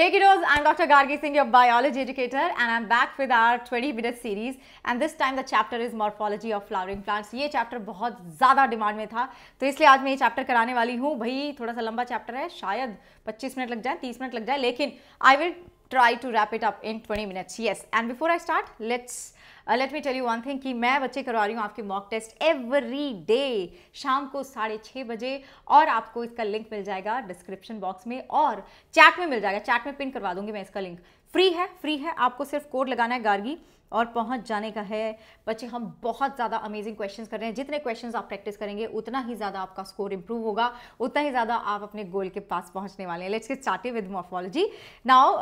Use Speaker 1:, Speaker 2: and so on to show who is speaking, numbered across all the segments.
Speaker 1: Hey kiddos, I'm Dr. Gargi Singh, your biology educator, and I'm back with our 20 minute series. And this time the chapter is morphology of flowering plants. ये chapter बहुत ज़्यादा demand में था तो इसलिए आज मैं ये chapter कराने वाली हूँ भाई थोड़ा सा लंबा chapter है शायद 25 मिनट लग जाए 30 मिनट लग जाए लेकिन I will try to wrap it up in 20 minutes. Yes and before i start let's uh, let me tell you one thing कि मैं बच्चे करवा रही हूँ आपके मॉक टेस्ट एवरी डे शाम को साढ़े छः बजे और आपको इसका लिंक मिल जाएगा डिस्क्रिप्शन बॉक्स में और चैट में मिल जाएगा। चैट में पिन करवा दूँगी मैं इसका लिंक फ्री है फ्री है आपको सिर्फ़ कोड लगाना है गार्गी और पहुँच जाने का है। बच्चे, हम बहुत ज़्यादा अमेजिंग क्वेश्चंस कर रहे हैं। जितने क्वेश्चंस आप प्रैक्टिस करेंगे, उतना ही ज़्यादा आपका स्कोर इंप्रूव होगा। उतना ही ज़्यादा आप अपने गोल के पास पहुँचने वाले हैं। Let's get started with morphology now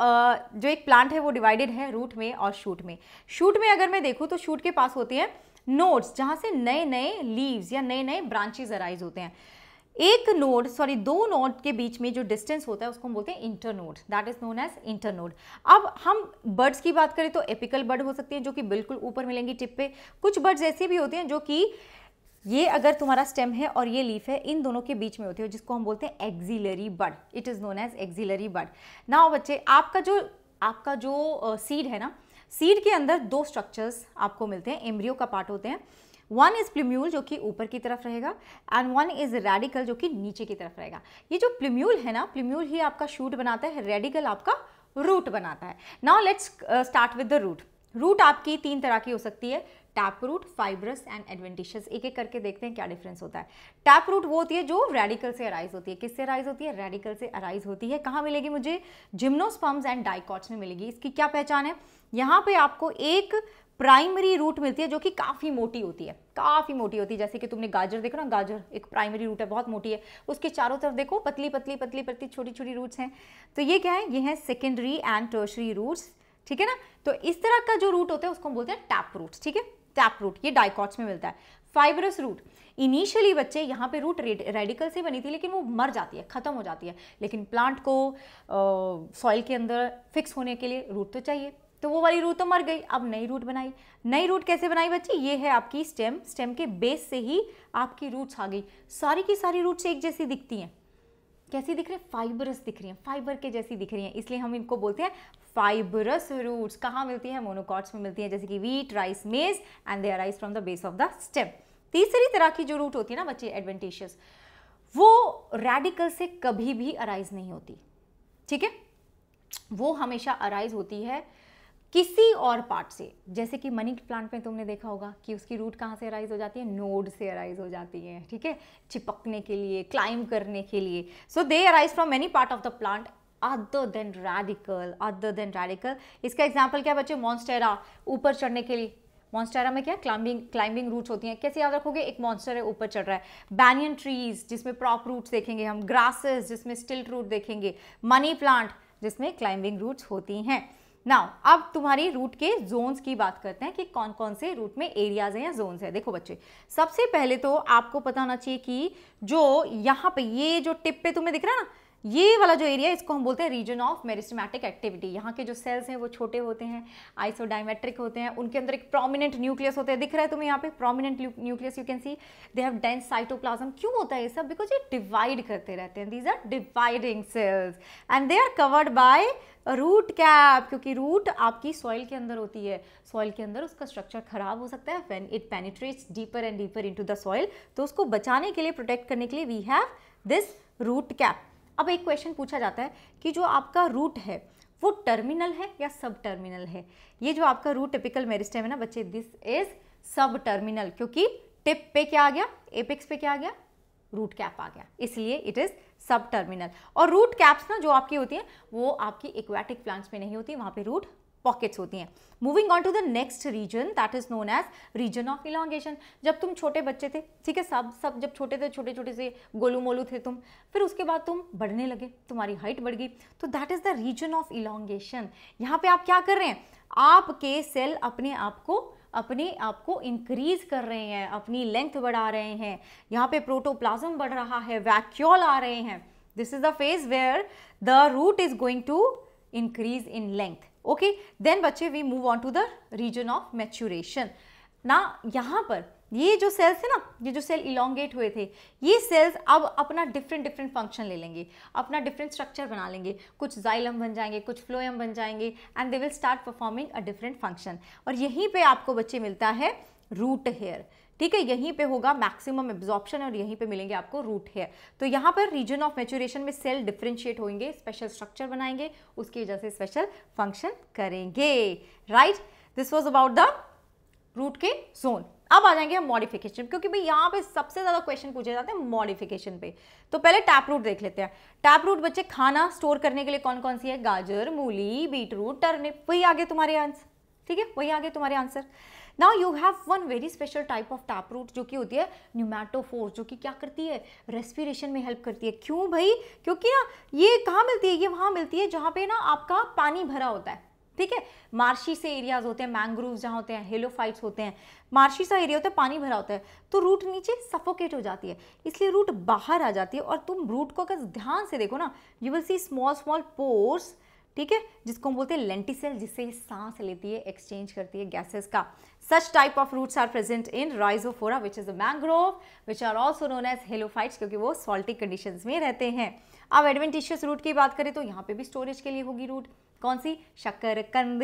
Speaker 1: जो एक प्लांट है, वो डिवाइडेड है रूट में और शूट में। शूट में अगर मैं देखूँ तो शूट के पास होती है नोट्स जहाँ से नए नए लीव्स या नए नए ब्रांचेज अराइज होते हैं। एक नोड सॉरी दो नोड के बीच में जो डिस्टेंस होता है, उसको हम बोलते हैं internode that is known as internode अब हम बर्ड्स की बात करें तो एपिकल बर्ड हो सकती हैं, जो कि बिल्कुल ऊपर मिलेंगी टिप पे. कुछ बर्ड्स ऐसे भी होते हैं जो कि ये अगर तुम्हारा स्टेम है और ये लीफ है, इन दोनों के बीच में होती है, जिसको हम बोलते हैं axillary bud it is known as axillary bud ना बच्चे, आपका जो आपका जो सीड है ना सीड के अंदर दो स्ट्रक्चर्स आपको मिलते हैं एम्ब्रियो का पार्ट होते हैं. वन इज़ प्लिम्यूल जो कि ऊपर की तरफ़ रहेगा एंड वन इज़ रेडिकल जो कि नीचे की तरफ़ रहेगा। ये जो प्लिम्यूल है ना प्लिम्यूल ही आपका शूट बनाता है रेडिकल आपका रूट बनाता है। Now let's start with the root root आपकी तीन तरह की हो सकती है। Tap root fibrous and adventitious एक एक करके देखते हैं क्या डिफरेंस होता है। टैप रूट वो होती है जो रेडिकल से अराइज होती है। किससे अराइज होती है? रेडिकल से अराइज होती है। कहाँ मिलेगी मुझे? जिम्नोस्पम्स एंड डाइकॉट्स में मिलेगी। इसकी क्या पहचान है? यहाँ पे आपको एक प्राइमरी रूट मिलती है जो कि काफ़ी मोटी होती है, काफ़ी मोटी होती है। जैसे कि तुमने गाजर देखो ना, गाजर एक प्राइमरी रूट है, बहुत मोटी है। उसके चारों तरफ़ देखो, पतली पतली पतली पतली छोटी छोटी रूट्स हैं। तो ये क्या है? ये है सेकेंडरी एंड टर्शरी रूट्स ठीक है ना? तो इस तरह का जो रूट होता है, उसको हम बोलते हैं टैप रूट्स ठीक है? टैप रूट ये डाइकॉट्स में मिलता है। फाइबरस रूट इनिशियली बच्चे यहाँ पे रूट रेडिकल से बनी थी, लेकिन वो मर जाती है, ख़त्म हो जाती है। लेकिन प्लांट को सॉइल के अंदर फिक्स होने के लिए रूट तो चाहिए। तो वो वाली रूट तो मर गई। अब नई रूट बनाई। नई रूट कैसे बनाई बच्ची? ये है आपकी स्टेम स्टेम के बेस से ही आपकी रूट्स आ गई। सारी की सारी रूट्स एक जैसी दिखती हैं। कैसी दिख रही है? फाइबरस दिख रही हैं। फाइबर के जैसी दिख रही हैं। इसलिए हम इनको बोलते हैं फाइबरस रूट्स कहाँ मिलती हैं? मोनोकॉट्स में मिलती हैं। जैसे कि wheat rice maize and they arise from the base of the stem तीसरी तरह की जो रूट होती है ना बच्चे एडवेंटेशियस वो रेडिकल से कभी भी अराइज नहीं होती। ठीक है? वो हमेशा अराइज होती है। किसी और पार्ट से, जैसे कि मनी प्लांट में तुमने देखा होगा कि उसकी रूट कहाँ से अराइज हो जाती है? नोड से अराइज हो जाती है, ठीक है? चिपकने के लिए क्लाइम करने के लिए। So they arise from many part of the plant other than radical other than radical इसका एग्ज़ाम्पल क्या बच्चे? मॉन्स्टेरा ऊपर चढ़ने के लिए। मॉन्स्टेरा में क्या? क्लाइंबिंग क्लाइंबिंग रूट्स होती हैं। कैसे याद रखोगे? एक मॉन्स्टर है, ऊपर चढ़ रहा है। बैनियन ट्रीज जिसमें प्रॉप रूट्स देखेंगे हम। ग्रासेस जिसमें स्टिल्ट रूट देखेंगे। मनी प्लांट जिसमें क्लाइंबिंग रूट्स होती हैं। नाउ अब तुम्हारी रूट के जोन्स की बात करते हैं कि कौन कौन से रूट में एरियाज़ हैं या जोन्स है। देखो बच्चे, सबसे पहले तो आपको पता होना चाहिए कि जो यहाँ पे ये जो टिप पे तुम्हें दिख रहा है ना ये वाला जो एरिया इसको हम बोलते हैं रीजन ऑफ़ मेरिस्टमैटिक एक्टिविटी यहाँ के जो सेल्स हैं, वो छोटे होते हैं आइसोडाइमेट्रिक होते हैं, उनके अंदर एक प्रोमिनेंट न्यूक्लियस होते हैं. दिख रहा है तुम्हें यहाँ पे? Prominent nucleus you can see they have dense cytoplasm क्यों होता है ये सब? बिकॉज़ ये डिवाइड करते रहते हैं. These are dividing cells and they are covered by root cap क्योंकि रूट आपकी सॉइल के अंदर होती है. सॉइल के अंदर उसका स्ट्रक्चर खराब हो सकता है. When it penetrates deeper and deeper into the soil तो उसको बचाने के लिए प्रोटेक्ट करने के लिए we have this root cap अब एक क्वेश्चन पूछा जाता है कि जो आपका रूट है, वो टर्मिनल है या सब टर्मिनल है? ये जो आपका रूट टिपिकल मेरिस्टेम है ना बच्चे दिस इज़ सब टर्मिनल क्योंकि टिप पे क्या आ गया? एपिक्स पे क्या आ गया? रूट कैप आ गया। इसलिए इट इज़ सब टर्मिनल और रूट कैप्स ना जो आपकी होती हैं, वो आपकी इक्वेटिक प्लांट्स में नहीं होती, वहाँ पे रूट पॉकेट्स होती हैं। Moving on to the next region that is known as region of elongation जब तुम छोटे बच्चे थे, ठीक है, सब सब जब छोटे थे, छोटे छोटे से गोलू मोलू थे तुम, फिर उसके बाद तुम बढ़ने लगे, तुम्हारी हाइट बढ़ गई। तो that is the region of elongation यहाँ पे आप क्या कर रहे हैं? आपके सेल अपने आप को, अपने आप को इंक्रीज कर रहे हैं, अपनी लेंथ बढ़ा रहे हैं। यहाँ पे प्रोटोप्लाज्म बढ़ रहा है वैक्यूल आ रहे हैं। This is the phase where the root is going to increase in length okay then बच्चे we move on to the region of maturation ना यहाँ पर ये जो सेल्स थे ना, ये जो सेल इलोंगेट हुए थे, ये सेल्स अब अपना डिफरेंट डिफरेंट फ़ंक्शन ले लेंगे, अपना डिफरेंट स्ट्रक्चर बना लेंगे। कुछ जाइलम बन जाएँगे, कुछ फ्लोएम बन जाएँगे and they will start performing a different function और यहीं पे आपको बच्चे मिलता है रूट हेयर ठीक है, यहीं पे होगा मैक्सिमम एब्जॉर्प्शन और यहीं पे मिलेंगे आपको रूट हेयर तो यहाँ पर रीजन ऑफ़ मेचुरेशन में सेल डिफ्रेंशिएट होंगे स्पेशल स्ट्रक्चर बनाएँगे, उसकी वजह से स्पेशल फ़ंक्शन करेंगे. Right this was about the root के जोन अब आ जाएँगे हम मॉडिफिकेशन क्योंकि भाई यहाँ पे सबसे ज़्यादा क्वेश्चन पूछे जाते हैं मॉडिफिकेशन पे. तो पहले टैप रूट देख लेते हैं. टैप रूट बच्चे खाना स्टोर करने के लिए कौन कौन सी है? गाजर, मूली बीट रूट टर्निप वही आगे तुम्हारे आंसर ठीक है, वही आगे तुम्हारे answer now you have one very special type of tap root जो कि होती है न्यूमैटोफोर्स जो कि क्या करती है? रेस्पिरेशन में हेल्प करती है। क्यों भाई? क्योंकि ना ये कहाँ मिलती है? ये वहाँ मिलती है जहाँ पे ना आपका पानी भरा होता है। ठीक है? मार्शी से एरियाज़ होते हैं मैंग्रोव जहाँ होते हैं हेलोफाइट्स होते हैं। मार्शी सा एरिया होता है, पानी भरा होता है। तो रूट नीचे सफोकेट हो जाती है। इसलिए रूट बाहर आ जाती है और तुम रूट को अगर ध्यान से देखो ना you will see small small pores ठीक है? जिसको हम बोलते हैं लेंटिसेल जिससे ये सांस लेती है एक्सचेंज करती है गैसेस का। Such type of roots are present in rhizophora which is a mangrove which are also known as halophytes क्योंकि वो सॉल्टी कंडीशन में रहते हैं। अब एडवेंटिशियस रूट की बात करें तो यहाँ पे भी स्टोरेज के लिए होगी रूट कौन सी? शक्कर कंद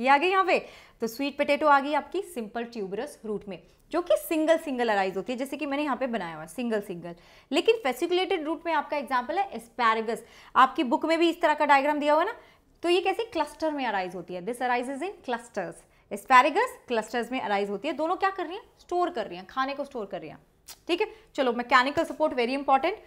Speaker 1: ये आ गई यहाँ पे। तो स्वीट पोटेटो आ गई आपकी सिंपल ट्यूबरस रूट में, जो कि सिंगल सिंगल अराइज होती है, जैसे कि मैंने यहाँ पे बनाया हुआ है सिंगल सिंगल लेकिन फेसिकुलेटेड रूट में आपका एग्ज़ाम्पल है एस्पैरगस आपकी बुक में भी इस तरह का डायग्राम दिया हुआ है ना? तो ये कैसे? क्लस्टर में अराइज होती है। This arises in clusters asparagus clusters में अराइज होती है। दोनों क्या कर रही हैं? स्टोर कर रही हैं। खाने को स्टोर कर रही हैं। ठीक है? चलो mechanical support very important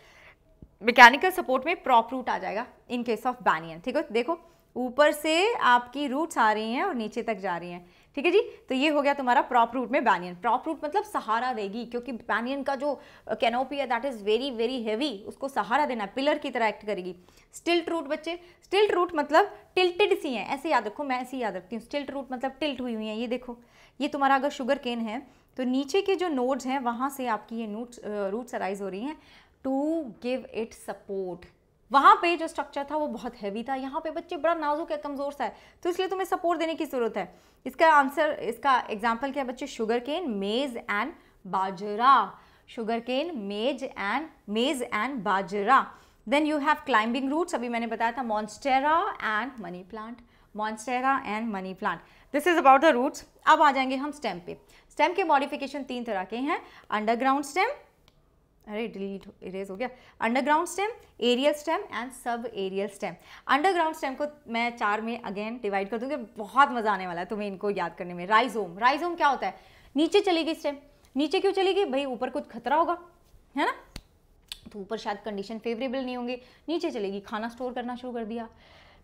Speaker 1: mechanical support में प्रॉप रूट आ जाएगा इन केस ऑफ़ बैनियन ठीक है? देखो, ऊपर से आपकी रूट्स आ रही हैं और नीचे तक जा रही हैं। ठीक है जी? तो ये हो गया तुम्हारा प्रॉप रूट में बैनियन प्रॉप रूट मतलब सहारा देगी, क्योंकि बैनियन का जो कैनोपी है that is very very heavy उसको सहारा देना है पिलर की तरह एक्ट करेगी. स्टिल्ट रूट बच्चे स्टिल्ट रूट मतलब टिल्टेड सी हैं, ऐसे याद रखो, मैं ऐसे याद रखती हूँ. स्टिल्ट रूट मतलब टिल्ट हुई हुई है, ये देखो. ये तुम्हारा अगर शुगर केन है तो नीचे के जो नोड्स हैं, वहाँ से आपकी ये नोट्स रूट्स अराइज हो रही हैं. टू गिव इट सपोर्ट वहाँ पे जो स्ट्रक्चर था वो बहुत हैवी था। यहाँ पे बच्चे बड़ा नाजुक है, कमज़ोर सा है। तो इसलिए तुम्हें सपोर्ट देने की ज़रूरत है। इसका आंसर इसका एग्ज़ाम्पल क्या है बच्चे? Sugar cane maize and bajra sugar cane maize and maize and bajra then you have climbing roots अभी मैंने बताया था monstera and money plant monstera and money plant this is about the roots अब आ जाएँगे हम स्टेम पे। Stem के मॉडिफिकेशन तीन तरह के हैं। अंडरग्राउंड स्टेम अरे डिलीट इरेज हो गया। Underground stem aerial stem and sub aerial stem underground stem को मैं चार में अगेन डिवाइड कर दूँगी, बहुत मज़ा आने वाला है तुम्हें इनको याद करने में। राइजोम राइजोम क्या होता है? नीचे चली गई स्टेम नीचे क्यों चली गई भाई, ऊपर कुछ खतरा होगा, है ना? तो ऊपर शायद कंडीशन फेवरेबल नहीं होंगे। नीचे चलेगी, खाना स्टोर करना शुरू कर दिया।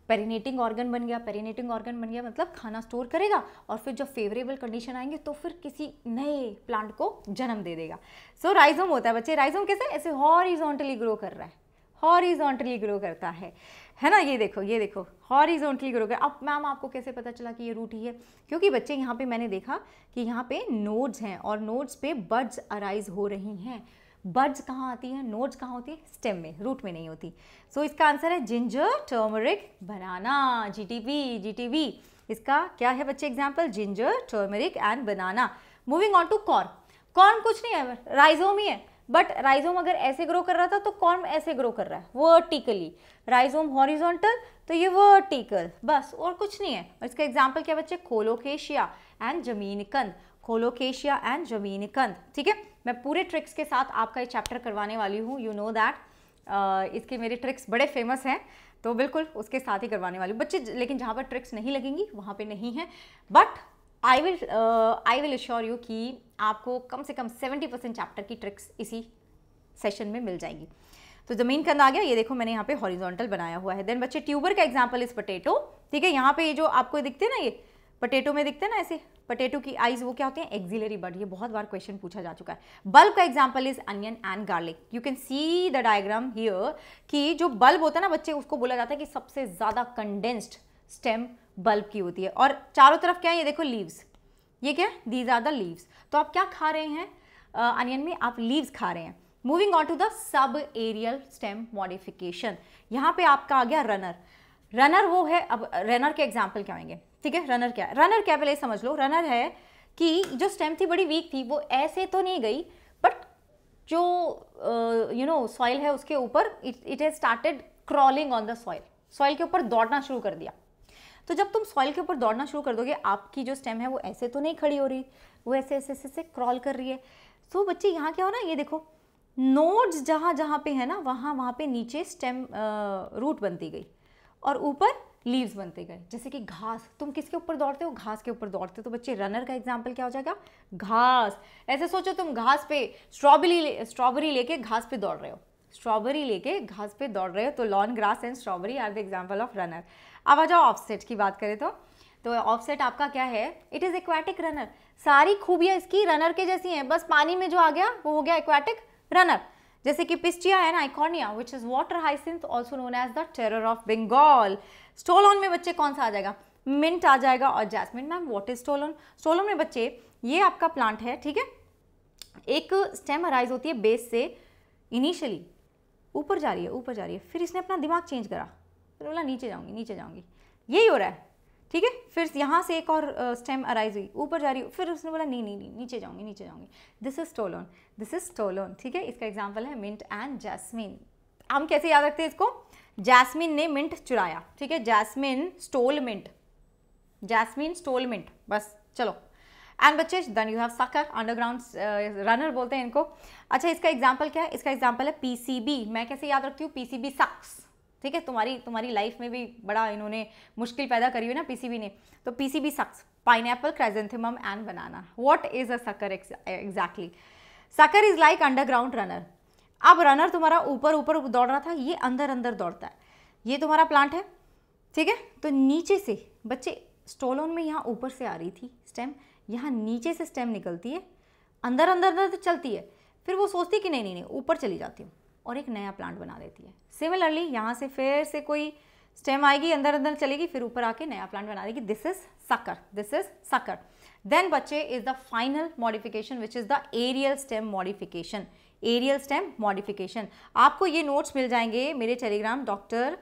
Speaker 1: पेरिनेटिंग ऑर्गन बन गया पेरिनेटिंग ऑर्गन बन गया मतलब खाना स्टोर करेगा और फिर जब फेवरेबल कंडीशन आएँगे तो फिर किसी नए प्लांट को जन्म दे देगा। सो so, राइजोम होता है बच्चे राइजोम कैसे? ऐसे हॉरिजोंटली ग्रो कर रहा है। हॉरिजोंटली ग्रो करता है। है ना? ये देखो ये देखो हॉरिजोंटली ग्रो कर अब मैम आपको कैसे पता चला कि ये रूट ही है? क्योंकि बच्चे यहाँ पे मैंने देखा कि यहाँ पे नोड्स हैं और नोड्स पे बर्ड्स अराइज हो रही हैं। बर्ड्स कहाँ आती हैं? नोड्स कहाँ होती है? स्टेम में रूट में नहीं होती। सो so, इसका आंसर है ginger turmeric banana GTV GTV इसका क्या है बच्चे example ginger turmeric and banana moving on to corm corm कुछ नहीं है राइजोम ही है। बट राइजोम अगर ऐसे ग्रो कर रहा था तो कॉर्न ऐसे ग्रो कर रहा है। वर्टिकली राइजोम हॉरिजॉन्टल तो ये वर्टिकल बस और कुछ नहीं है। और इसका एग्ज़ाम्पल क्या बच्चे? कोलोकेशिया एंड ज़मीन कंद कोलोकेशिया एंड ज़मीन कंद ठीक है? मैं पूरे ट्रिक्स के साथ आपका ये चैप्टर करवाने वाली हूँ यू नो दैट इसके मेरे ट्रिक्स बड़े फ़ेमस हैं तो बिल्कुल उसके साथ ही करवाने वाली हूँ। बच्चे लेकिन जहाँ पर ट्रिक्स नहीं लगेंगी, वहाँ पे नहीं है। But I will I will assure you कि आपको कम से कम 70 परसेंट चैप्टर की ट्रिक्स इसी सेशन में मिल जाएगी। तो ज़मीन कंद आ गया, ये देखो मैंने यहाँ पे हॉरिजॉन्टल बनाया हुआ है। देन बच्चे ट्यूबर का एग्ज़ाम्पल इस पटेटो ठीक है, यहाँ पे ये जो आपको दिखते हैं ना ये पटेटो में दिखते हैं ना ऐसे? पटेटो की आइज़ वो क्या होते हैं? एक्सिलरी बर्ड ये बहुत बार क्वेश्चन पूछा जा चुका है। बल्ब का example is onion and garlic you can see the diagram here कि जो बल्ब होता है ना बच्चे, उसको बोला जाता है कि सबसे ज़्यादा कंडेंस्ड स्टेम बल्ब की होती है। और चारों तरफ़ क्या है? ये देखो लीव्स ये क्या? है दीज आर द लीव्स तो आप क्या खा रहे हैं? अनियन में आप लीव्स खा रहे हैं। Moving on to the sub aerial stem modification यहाँ पे आपका आ गया रनर रनर वो है, अब रनर के एग्ज़ाम्पल क्या होंगे? ठीक है रनर क्या है? रनर क्या पहले समझ लो। रनर है कि जो स्टेम थी बड़ी वीक थी वो ऐसे तो नहीं गई बट जो यू नो सॉइल है उसके ऊपर it has started crawling on the soil soil के ऊपर दौड़ना शुरू कर दिया। तो जब तुम सॉइल के ऊपर दौड़ना शुरू कर दोगे आपकी जो स्टेम है वो ऐसे तो नहीं खड़ी हो रही वो ऐसे ऐसे ऐसे, ऐसे क्रॉल कर रही है। तो बच्चे यहाँ क्या हो ना ये देखो नोड्स जहाँ जहाँ पे है ना वहाँ वहाँ पे नीचे स्टेम रूट बनती गई। और ऊपर लीव्स बनते गए। जैसे कि घास, तुम किसके ऊपर दौड़ते हो? घास के ऊपर दौड़ते हो। तो बच्चे रनर का एग्ज़ाम्पल क्या हो जाएगा? घास। ऐसे सोचो तुम घास पे स्ट्रॉबेरी स्ट्रॉबेरी लेके घास पे दौड़ रहे हो। स्ट्रॉबेरी लेके घास पे दौड़ रहे हो। तो lawn grass and strawberry are the example of runner अब आ जाओ ऑफसेट की बात करें तो। तो ऑफसेट आपका क्या है? इट इज़ एक्वाटिक रनर सारी खूबियाँ इसकी रनर के जैसी हैं। बस पानी में जो आ गया, वो हो गया एक्वाटिक रनर जैसे कि पिस्टिया ना आइकॉनिया which is water hyacinth also known as the terror of Bengal stolon में बच्चे कौन सा आ जाएगा? मिंट आ जाएगा और jasmine ma'am what is stolon stolon में बच्चे, ये आपका प्लांट है, ठीक है? एक स्टेम अराइज होती है बेस से इनिशियली ऊपर जा रही है, ऊपर जा रही है. फिर इसने अपना दिमाग चेंज करा. फिर बोला, नीचे जाऊँगी नीचे जाऊँगी. यही हो रहा है। फिर यहाँ से एक और स्टेम अराइज हुई। ऊपर जा रही फिर उसने बोला, नहीं नहीं नहीं, नीचे जाऊँगी नीचे जाऊँगी। This is stolon this is stolon ठीक है? इसका एग्ज़ाम्पल है मिंट एंड जैस्मिन हम कैसे याद रखते हैं इसको? जैस्मिन ने मिंट चुराया, ठीक है? Jasmine stole mint jasmine stole mint बस, चलो। एंड बच्चे then you have sucker underground runner बोलते हैं इनको। अच्छा इसका एग्ज़ाम्पल क्या है? इसका एग्ज़ाम्पल है पीसीबी मैं कैसे याद रखती हूँ? पीसीबी सक्स ठीक है, तुम्हारी तुम्हारी लाइफ में भी बड़ा इन्होंने मुश्किल पैदा करी हुई ना पीसीबी ने। तो PCB sucks pineapple chrysanthemum and banana what is a sucker exactly sucker is like underground runner अब रनर तुम्हारा ऊपर ऊपर दौड़ रहा था, ये अंदर अंदर दौड़ता है। ये तुम्हारा प्लांट है, ठीक है? तो नीचे से, बच्चे स्टोलोन में यहाँ ऊपर से आ रही थी स्टेम यहाँ नीचे से स्टेम निकलती है, अंदर अंदर अंदर तो चलती है। फिर वो सोचती कि नहीं नहीं नहीं, ऊपर चली जाती हूँ। और एक नया प्लांट बना देती है। सिमिलरली यहाँ से फिर से कोई स्टेम आएगी, अंदर अंदर चलेगी, फिर ऊपर आके नया प्लांट बना देगी। This is sucker this is sucker then बच्चे is the final modification which is the aerial stem modification aerial stem modification आपको ये नोट्स मिल जाएँगे मेरे टेलीग्राम डॉक्टर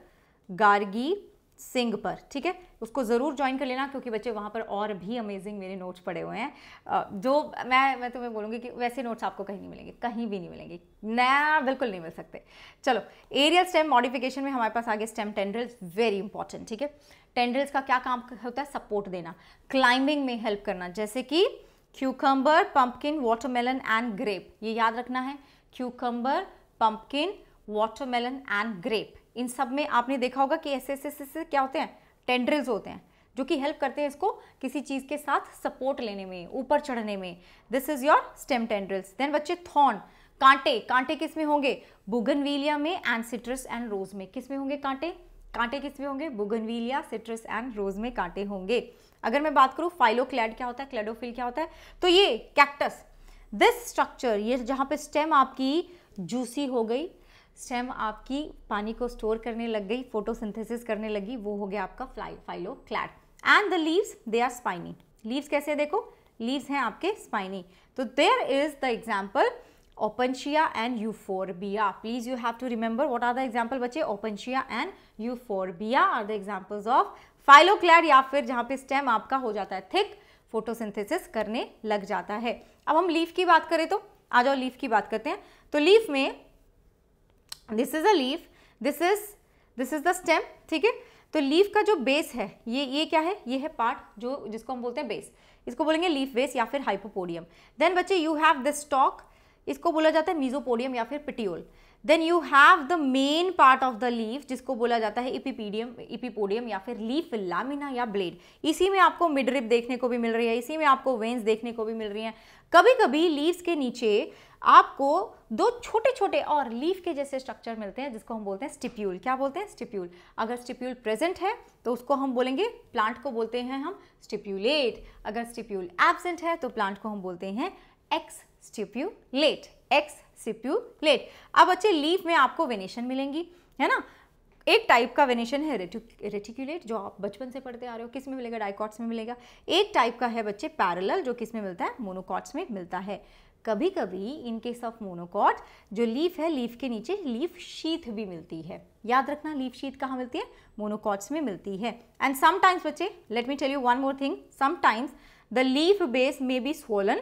Speaker 1: गार्गी सिंह पर, ठीक है? उसको ज़रूर ज्वाइन कर लेना, क्योंकि बच्चे वहाँ पर और भी अमेजिंग मेरे नोट्स पड़े हुए हैं। जो मैं मैं तुम्हें बोलूँगी कि वैसे नोट्स आपको कहीं नहीं मिलेंगे, कहीं भी नहीं मिलेंगे। नया बिल्कुल नहीं मिल सकते। चलो एरियल स्टेम मॉडिफिकेशन में हमारे पास आगे स्टेम टेंड्रल्स वेरी इंपॉर्टेंट ठीक है? टेंड्रल्स का क्या काम होता है? सपोर्ट देना। क्लाइंबिंग में हेल्प करना, जैसे कि cucumber pumpkin watermelon and grape ये याद रखना है cucumber pumpkin watermelon and grape इन सब में आपने देखा होगा कि ऐसे ऐसे ऐसे क्या होते हैं? टेंड्रिल्स होते हैं, जो कि हेल्प करते हैं इसको किसी चीज़ के साथ सपोर्ट लेने में, ऊपर चढ़ने में। This is your stem tendrils then बच्चे थॉर्न कांटे कांटे किसमें होंगे? बुगनवीलिया में एंड सिट्रस एंड रोज में। किसमें होंगे कांटे? कांटे किसमें होंगे? बुगनवीलिया सिट्रस एंड रोज में कांटे होंगे। अगर मैं बात करूँ फाइलोक्लैड क्या होता है? क्लेडोफिल क्या होता है? तो ये कैक्टस दिस स्ट्रक्चर ये जहाँ पे स्टेम आपकी जूसी हो गई स्टेम आपकी पानी को स्टोर करने लग गई, फोटोसिंथेसिस करने लगी, वो हो गया आपका fly phylloclade and the leaves they are spiny leaves कैसे देखो? लीव्स हैं आपके स्पाइनी तो there is the example opuntia and euphorbia please you have to remember what are the example बच्चे? Opuntia and euphorbia are the examples of phylloclade या फिर जहाँ पे स्टेम आपका हो जाता है थिक फोटोसिंथेसिस करने लग जाता है. अब हम लीफ की बात करें तो आ जाओ लीफ की बात करते हैं. तो लीफ में this is a leaf this is this is the stem ठीक है? तो लीफ का जो बेस है, ये ये क्या है? ये है पार्ट जो, जिसको हम बोलते हैं बेस इसको बोलेंगे लीफ बेस या फिर हाइपोपोडियम देन बच्चे यू हैव द स्टॉक इसको बोला जाता है मीजोपोडियम या फिर petiole then you have the main part of the leaf जिसको बोला जाता है इपीपीडियम इपीपोडियम या फिर लीफ लामिना या ब्लेड इसी में आपको मिडरिप देखने को भी मिल रही है, इसी में आपको वेन्स देखने को भी मिल रही हैं। कभी कभी लीव्स के नीचे आपको दो छोटे छोटे और लीफ के जैसे स्ट्रक्चर मिलते हैं, जिसको हम बोलते हैं स्टिप्यूल क्या बोलते हैं? स्टिप्यूल अगर स्टिप्यूल प्रेजेंट है तो उसको हम बोलेंगे प्लांट को बोलते हैं हम स्टिप्यूलेट अगर स्टिप्यूल एबसेंट है तो प्लांट को हम बोलते हैं एक्स स्टिप्यूलेट एक्स स्टिप्यूलेट अब अच्छे लीफ में आपको वेनेशन मिलेंगी, है ना? एक टाइप का वेनेशन है रेटिकुलेट जो आप बचपन से पढ़ते आ रहे हो, किसमें मिलेगा डाइकॉट्स में मिलेगा। एक टाइप का है बच्चे पैरेलल जो किसमें मिलता है मोनोकॉट्स में मिलता है। कभी कभी इन केस ऑफ़ मोनोकॉट जो लीफ है लीफ के नीचे लीफ शीथ भी मिलती है। याद रखना लीफ शीथ कहाँ मिलती है? मोनोकॉट्स में मिलती है। एंड समटाइम्स बच्चे let me tell you one more thing sometimes the leaf base may be swollen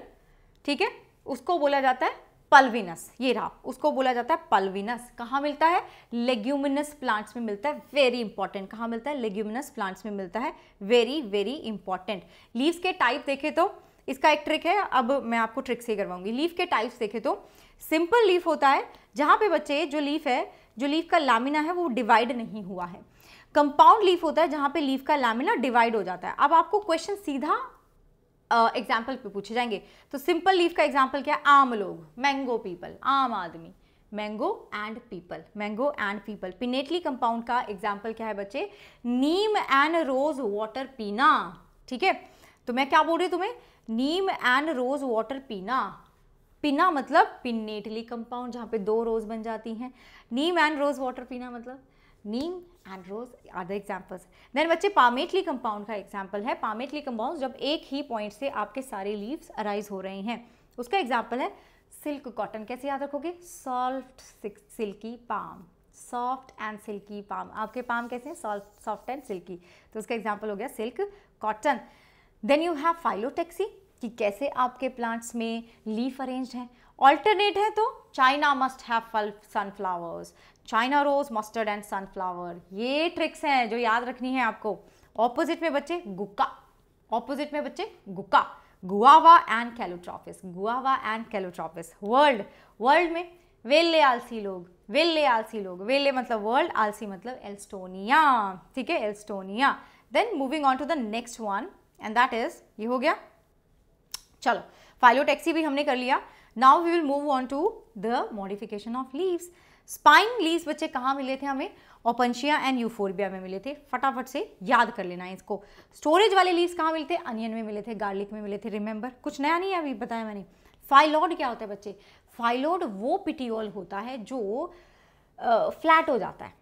Speaker 1: ठीक है? उसको बोला जाता है पल्विनस, ये रहा। उसको बोला जाता है पल्विनस। कहाँ मिलता है? लेग्यूमिनस प्लांट्स में मिलता है। वेरी इंपॉर्टेंट कहाँ मिलता है? लेग्यूमिनस प्लांट्स में मिलता है। वेरी वेरी इंपॉर्टेंट लीव्स के टाइप देखे तो इसका एक ट्रिक है। अब मैं आपको ट्रिक से करवाऊँगी। लीफ के टाइप्स देखे तो सिंपल लीफ होता है, जहाँ पे बच्चे, जो लीफ है, जो लीफ का लामिना है, वो डिवाइड नहीं हुआ है। कंपाउंड लीफ होता है, जहाँ पे लीफ का लामिना डिवाइड हो जाता है। अब आपको क्वेश्चन सीधा एग्ज़ाम्पल पे पूछे जाएँगे। तो सिंपल लीफ का एग्ज़ाम्पल क्या है? आम लोग मैंगो पीपल आम आदमी। Mango and peepal mango and peepal pinnately compound का एग्ज़ाम्पल क्या है बच्चे? नीम एंड रोज वाटर पीना ठीक है? तो मैं क्या बोल रही हूँ तुम्हें? नीम एंड रोज वाटर पीना पीना मतलब पिनेटली कंपाउंड जहाँ पे दो रोज बन जाती हैं। नीम एंड रोज वाटर पीना मतलब? Neem and rose the examples then बच्चे पामेटली कंपाउंड का एग्ज़ाम्पल है। पामेटली कंपाउंड जब एक ही पॉइंट से आपके सारे लीव्स अराइज हो रहे हैं। उसका एग्ज़ाम्पल है सिल्क कॉटन कैसे याद रखोगे? Soft silky palm soft and silky palm आपके पाम कैसे हैं? सॉफ्ट सॉफ्ट एंड सिल्की तो उसका एग्ज़ाम्पल हो गया silk cotton then you have phyllotaxy कि कैसे आपके प्लांट्स में लीफ अरेंज्ड हैं। ऑल्टरनेट है तो चाइना मस्ट हैव फल sunflowers China rose mustard and sunflower ये ट्रिक्स हैं जो याद रखनी है आपको। ऑपोजिट में बच्चे गुक्का। ऑपोजिट में बच्चे गुक्का। Guava and calotropis guava and calotropis whorled whorled में वेल्ले आलसी लोग। वेल्ले आलसी लोग। वेल्ले मतलब वर्ल्ड आलसी मतलब एल्स्टोनिया। ठीक है? Alstonia. Then moving on to the next one and that is ये हो गया। चलो फाइलोटेक्सी भी हमने कर लिया। Now we will move on to the modification of leaves spine leaves बच्चे कहाँ मिले थे हमें? ओपनशिया एंड यूफोरबिया में मिले थे। फटाफट से याद कर लेना है इसको। स्टोरेज वाले लीव्स कहाँ मिलते हैं अनियन में मिले थे गार्लिक में मिले थे रिमेंबर कुछ नया नहीं है अभी? बताया मैंने। फाइलॉड क्या होता है बच्चे? फाइलॉड वो पिटियोल होता है जो फ्लैट हो जाता है।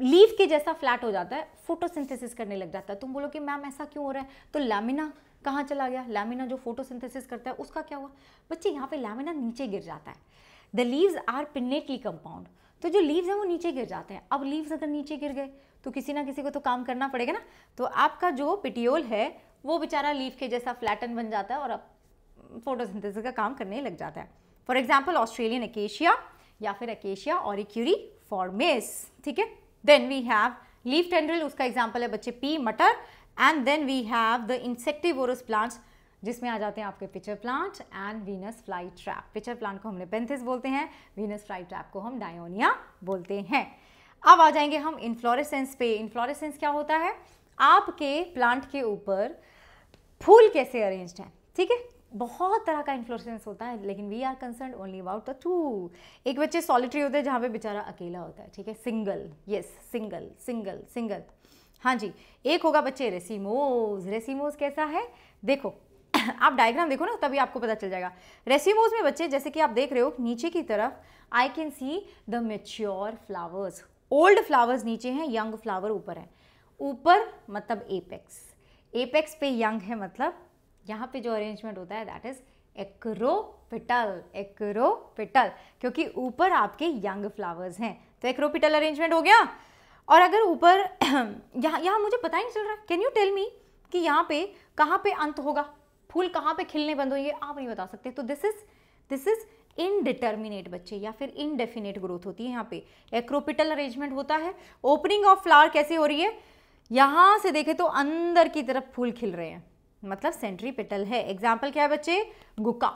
Speaker 1: लीफ के जैसा फ्लैट हो जाता है फोटोसिंथेसिस करने लग जाता है। तुम बोलो कि मैम, ऐसा क्यों हो रहा है? तो लैमिना कहाँ चला गया? लैमिना जो फोटोसिंथेसिस करता है, उसका क्या हुआ? बच्चे, यहाँ पे लैमिना नीचे गिर जाता है। The leaves are pinnately compound तो जो लीव्स हैं, वो नीचे गिर जाते हैं। अब लीव्स अगर नीचे गिर गए तो किसी ना किसी को तो काम करना पड़ेगा ना। तो आपका जो पिटियोल है, वो बेचारा लीव के जैसा फ्लैटन बन जाता है और अब फोटोसिंथेसिस का काम करने लग जाता है। फॉर एग्ज़ाम्पल ऑस्ट्रेलियन एकेशिया या फिर एकेशिया और इक्यूरी फॉर्मेस ठीक है? Then we have leaf tendril उसका एग्ज़ाम्पल है बच्चे पी मटर and then we have the insectivorous plants जिसमें आ जाते हैं आपके pitcher plant and venus fly trap pitcher plant को हमने पेंथिस बोलते हैं वीनस फ्लाई ट्रैप को हम डायोनिया बोलते हैं. अब आ जाएँगे हम इन्फ्लोरेसेंस पे. इन्फ्लोरेसेंस क्या होता है? आपके प्लांट के ऊपर फूल कैसे अरेंज्ड हैं? ठीक है? बहुत तरह का इन्फ्लोरेसेंस होता है, लेकिन we are concern only about the two एक बच्चे सॉलिटरी होते हैं जहाँ पे बेचारा अकेला होता है, ठीक है? Single yes single single single हाँ जी, एक होगा बच्चे रेसीमोज। रेसीमोज कैसा है? देखो, आप डायग्राम देखो ना, तभी आपको पता चल जाएगा। रेसिमोज में बच्चे, जैसे कि आप देख रहे हो, नीचे की तरफ़ I can see the mature flowers old flowers नीचे हैं यंग फ्लावर ऊपर है। ऊपर मतलब एपेक्स एपेक्स पे यंग है मतलब यहाँ पे जो अरेंजमेंट होता है दैट इज़ एक्रोपिटल एक्रोपिटल क्योंकि ऊपर आपके यंग फ्लावर्स हैं। तो एक्रोपिटल अरेंजमेंट हो गया? और अगर ऊपर, यहाँ यहाँ मुझे पता ही नहीं चल रहा। कैन यू टेल मी कि यहाँ पे कहाँ पे अंत होगा? फूल कहाँ पे खिलने बंद हो ये आप नहीं बता सकते। तो this is this is indeterminate बच्चे, या फिर इनडेफिनेट ग्रोथ होती है यहाँ पे। एक्रोपिटल अरेंजमेंट होता है। ओपनिंग ऑफ़ फ्लावर कैसे हो रही है? यहाँ से देखें तो अंदर की तरफ़ फूल खिल रहे हैं। मतलब सेंट्री पेटल है। एग्ज़ाम्पल क्या है बच्चे? गुक्का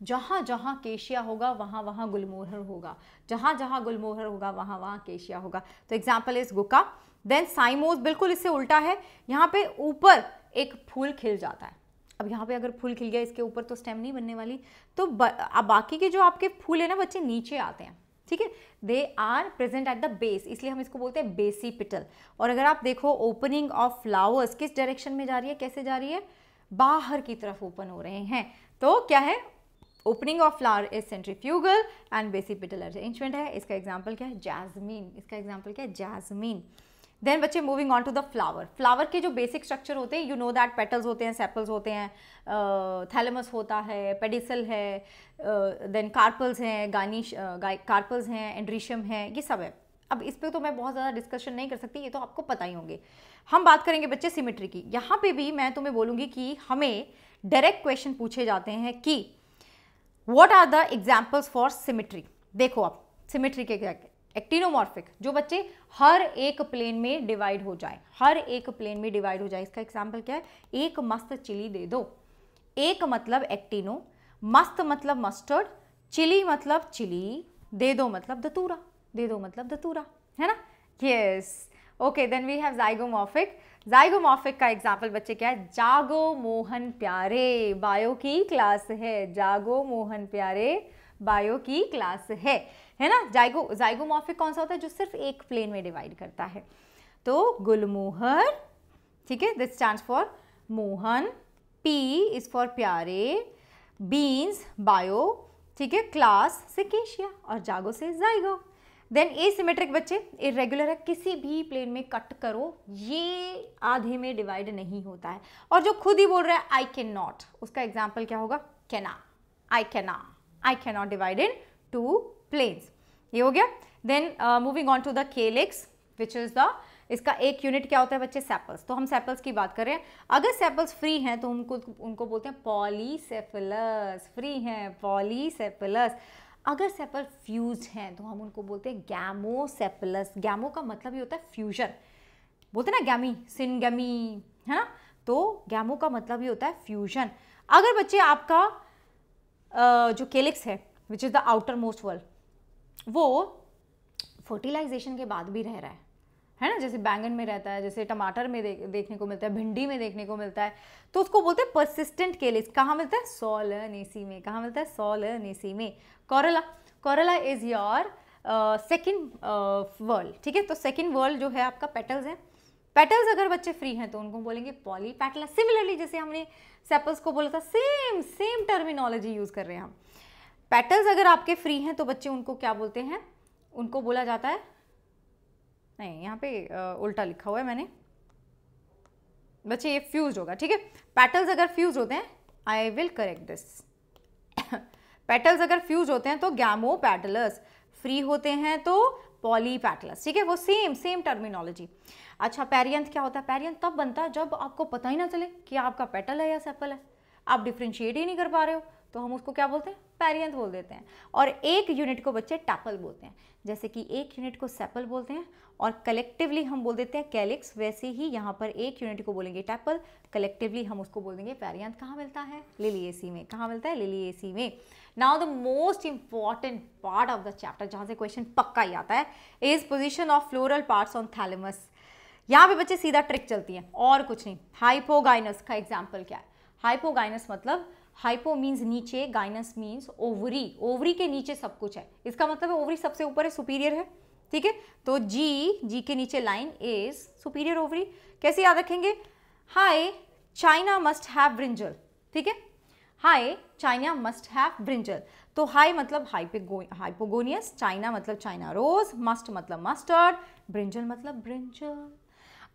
Speaker 1: जहाँ जहाँ केशिया होगा, वहाँ वहाँ गुलमोहर होगा। जहाँ जहाँ गुलमोहर होगा, वहाँ वहाँ केशिया होगा। तो एग्ज़ाम्पल इज़ गुका। देन साइमोस बिल्कुल इससे उल्टा है। यहाँ पे ऊपर एक फूल खिल जाता है। अब यहाँ पे अगर फूल खिल गया इसके ऊपर तो स्टेम नहीं बनने वाली। तो अब बाकी के जो आपके फूल है ना, बच्चे नीचे आते हैं। ठीक है? They are present at the base इसलिए हम इसको बोलते हैं बेसी पिटल और अगर आप देखो ओपनिंग ऑफ़ फ्लावर्स किस डायरेक्शन में जा रही है, कैसे जा रही है? बाहर की तरफ़ ओपन हो रहे हैं। तो क्या है? Opening of flower is centrifugal and basipetal arrangement है। इसका एग्ज़ाम्पल क्या है? जैजमीन इसका एग्ज़ाम्पल क्या है? जैजमीन देन बच्चे moving on to the flower flower के जो बेसिक स्ट्रक्चर होते हैं यू नो दैट पेटल्स होते हैं सेपल्स होते हैं थैलेमस होता है पेडिसल है देन कार्पल्स हैं गानिश कार्पल्स हैं एंड्रीशियम है, ये सब है। अब इस पर तो मैं बहुत ज़्यादा डिस्कशन नहीं कर सकती, ये तो आपको पता ही होंगे। हम बात करेंगे बच्चे सिमेट्री की। यहाँ पे भी मैं तुम्हें बोलूँगी कि हमें डायरेक्ट क्वेश्चन पूछे जाते हैं कि what are the examples for symmetry देखो आप सिमिट्री के क्या एक्टिनोमॉर्फिक जो बच्चे हर एक प्लेन में डिवाइड हो जाए, हर एक प्लेन में डिवाइड हो जाए, इसका एग्ज़ाम्पल क्या है? एक मस्त चिली दे दो। एक मतलब एक्टिनो मस्त मतलब मस्टर्ड चिली मतलब चिली, दे दो मतलब दतूरा दे दो मतलब दतूरा है ना? Yes okay then we have zygomorphic zygomorphic का एग्ज़ाम्पल बच्चे क्या है? जागो मोहन प्यारे बायो की क्लास है। जागो मोहन प्यारे बायो की क्लास है। है ना? जाइगो जाइगोमॉर्फिक कौन सा होता है? जो सिर्फ़ एक प्लेन में डिवाइड करता है। तो गुलमोहर, ठीक है? This stand for Mohan pea is for प्यारे बीन्स बायो ठीक है? क्लास से केशिया और जागो से जाइगो देन ए सिमेट्रिक बच्चे इरेगुलर है, किसी भी प्लेन में कट करो, ये आधे में डिवाइड नहीं होता है। और जो खुद ही बोल रहा है आई कैन नॉट उसका एग्ज़ाम्पल क्या होगा? कैना आई कैना I can not divide in two planes ये हो गया। Then moving on to the calyx which is the इसका एक यूनिट क्या होता है बच्चे? सैपल्स तो हम सैपल्स की बात कर रहे हैं। अगर सैपल्स फ्री हैं तो उनको उनको बोलते हैं पॉलीसेफलस फ्री हैं पॉलीसेफलस अगर सेपल फ्यूज हैं तो हम उनको बोलते हैं गैमोसेपलस। गैमो का मतलब ही होता है फ्यूजन। बोलते हैं ना गैमी, सिनगमी, है ना? तो गैमो का मतलब ही होता है फ्यूजन। अगर बच्चे आपका जो केलिक्स है which is the outermost whorl वो फर्टिलाइजेशन के बाद भी रह रहा है। है ना? जैसे बैंगन में रहता है जैसे टमाटर में दे, देखने को मिलता है भिंडी में देखने को मिलता है तो उसको बोलते हैं परसिस्टेंट केलिक्स कहाँ मिलता है? सोल नेसी में. कहाँ मिलता है? सोल नेसी में corolla corolla is your second whorl ठीक है? तो सेकेंड वर्ल्ड जो है आपका पेटल्स है. पेटल्स अगर बच्चे फ्री हैं तो उनको बोलेंगे पॉली पैटला सिमिलरली जैसे हमने सेपल्स को बोला था सेम सेम टर्मिनोलॉजी यूज़ कर रहे हैं हम. पेटल्स अगर आपके फ्री हैं तो बच्चे उनको क्या बोलते हैं? उनको बोला जाता है नहीं, यहाँ पे उल्टा लिखा हुआ है मैंने। बच्चे, ये फ्यूज होगा, ठीक है? पेटल्स अगर फ्यूज होते हैं I will correct this petals अगर फ्यूज होते हैं तो गैमो पैटलस फ्री होते हैं तो पॉली पैटलस ठीक है? वो सेम सेम टर्मिनोलॉजी अच्छा पेरियंथ क्या होता है? पेरियंथ तब बनता है जब आपको पता ही ना चले कि आपका पेटल है या सेपल है। आप डिफ्रेंशिएट ही नहीं कर पा रहे हो। तो हम उसको क्या बोलते हैं? पेरियंथ बोल देते हैं। और एक यूनिट को बच्चे टैपल बोलते हैं। जैसे कि एक यूनिट को सेपल बोलते हैं और कलेक्टिवली हम बोल देते हैं कैलिक्स। वैसे ही यहाँ पर एक यूनिट को बोलेंगे टैपल, कलेक्टिवली हम उसको बोल देंगे पेरियंथ कहाँ मिलता है? लिली लिलिएसी में। कहाँ मिलता है? लिली लिलिएसी में। Now the most important part of the chapter जहाँ से क्वेश्चन पक्का ही आता है is position of floral parts on thalamus यहाँ पे बच्चे सीधा ट्रिक चलती है। और कुछ नहीं। हाइपोगाइनस का एग्ज़ाम्पल क्या है? हाइपोगाइनस मतलब हाइपो मीन्स नीचे गाइनस मीन्स ओवरी ओवरी के नीचे सब कुछ है। इसका मतलब है ओवरी सबसे ऊपर है सुपीरियर है। ठीक है? तो जी जी के नीचे लाइन इज़ सुपीरियर ओवरी कैसे याद रखेंगे? High China must have brinjal ठीक है? High China must have brinjal तो हाई मतलब हाइपोगोनियस चाइना मतलब चाइना रोज मस्ट मतलब मस्टर्ड ब्रिंजल मतलब ब्रिंजल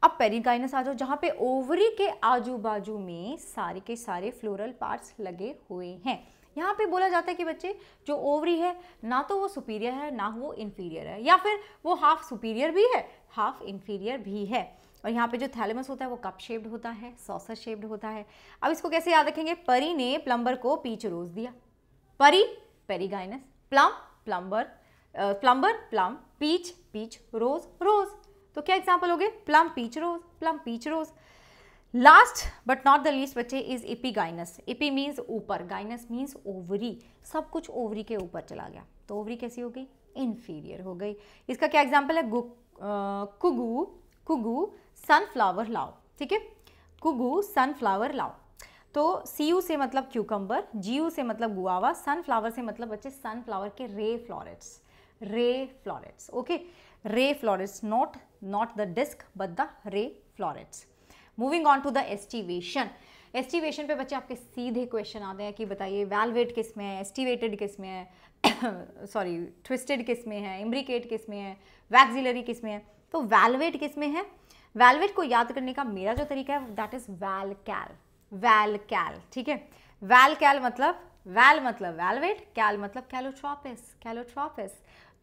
Speaker 1: अब पेरिगाइनस आ जाओ, जहाँ पे ओवरी के आजू बाजू में सारे के सारे फ्लोरल पार्ट्स लगे हुए हैं। यहाँ पे बोला जाता है कि बच्चे, जो ओवरी है, ना तो वो सुपीरियर है, ना वो इन्फीरियर है, या फिर वो हाफ़ सुपीरियर भी है हाफ़ इन्फीरियर भी है। और यहाँ पे जो थैलेमस होता है, वो कप शेप्ड होता है सॉसर शेप्ड होता है। अब इसको कैसे याद रखेंगे? परी ने प्लम्बर को पीच रोज दिया। परी perigynous plum plumber plumber plum peach peach, rose rose. तो क्या एग्ज़ाम्पल हो गए? Plum peach rose plum peach rose last but not the least बच्चे इज़ इपीगाइनस इपी मीन्स ऊपर गाइनस मीन्स ओवरी सब कुछ ओवरी के ऊपर चला गया। तो ओवरी कैसी हो गई? इन्फीरियर हो गई। इसका क्या एग्ज़ाम्पल है? कुगू कुगू सनफ्लावर लाओ ठीक है? कुगू सनफ्लावर लाओ तो सी यू से मतलब क्यूकम्बर जी यू से मतलब गुआवा सनफ्लावर से मतलब बच्चे सनफ्लावर के ray florets ray florets okay ray florets not not the disc but the ray florets moving on to the aestivation aestivation पे बच्चे आपके सीधे क्वेश्चन आते हैं कि बताइए वैलवेट किसमें है एस्टिवेटेड किसमें है सॉरी ट्विस्टेड किसमें है इम्ब्रिकेट किसमें है वैक्सिलरी किसमें है? तो वैलवेट किसमें है? वैलवेट को याद करने का मेरा जो तरीका है that is well cal well कैल ठीक है? वैल कैल मतलब वैल मतलब वैलवेट कैल मतलब कैलोट्रॉपिस कैलोट्रॉपिस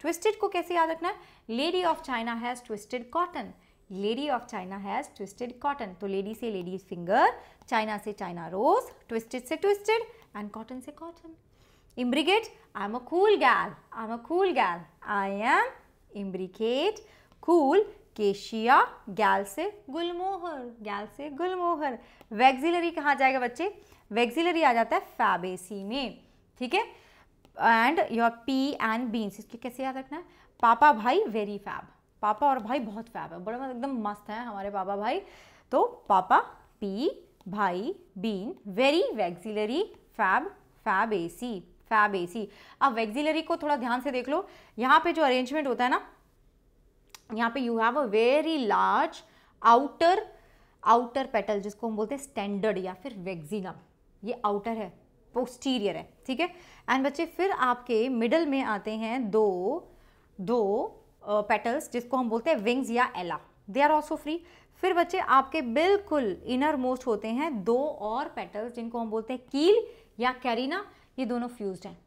Speaker 1: ट्विस्टेड को कैसे याद रखना है? Lady of China has twisted cotton. Lady of China has twisted cotton. तो लेडी से लेडी फिंगर, चाइना से चाइना रोज, ट्विस्टेड से ट्विस्टेड एंड कॉटन से cotton imbricate i'm a cool gal. I'm a cool gal. I am imbricate cool, cassia गैल से गुलमोहर गैल से गुलमोहर. Vexillary कहाँ जाएगा बच्चे? वैक्सिलरी आ जाता है फैबेसी में। ठीक है? And your pea and beans इसके कैसे याद रखना है? पापा भाई वेरी फैब पापा और भाई बहुत फैब है। बड़ा एकदम मस्त है हमारे पापा भाई। तो पापा पी भाई bean very vexillary fab fab A C fab A C अब वैक्सिलरी को थोड़ा ध्यान से देख लो। यहाँ पे जो अरेंजमेंट होता है ना, यहाँ पे you have a very large outer outer petal जिसको हम बोलते हैं स्टैंडर्ड या फिर वेक्सिनम ये आउटर है। पोस्टीरियर है ठीक है? एंड बच्चे फिर आपके मिडल में आते हैं दो दो पेटल्स uh, जिसको हम बोलते हैं विंग्स या एला दे आर ऑल्सो फ्री फिर बच्चे आपके बिल्कुल इनर मोस्ट होते हैं दो और पेटल्स जिनको हम बोलते हैं कील या कैरिना ये दोनों फ्यूज हैं.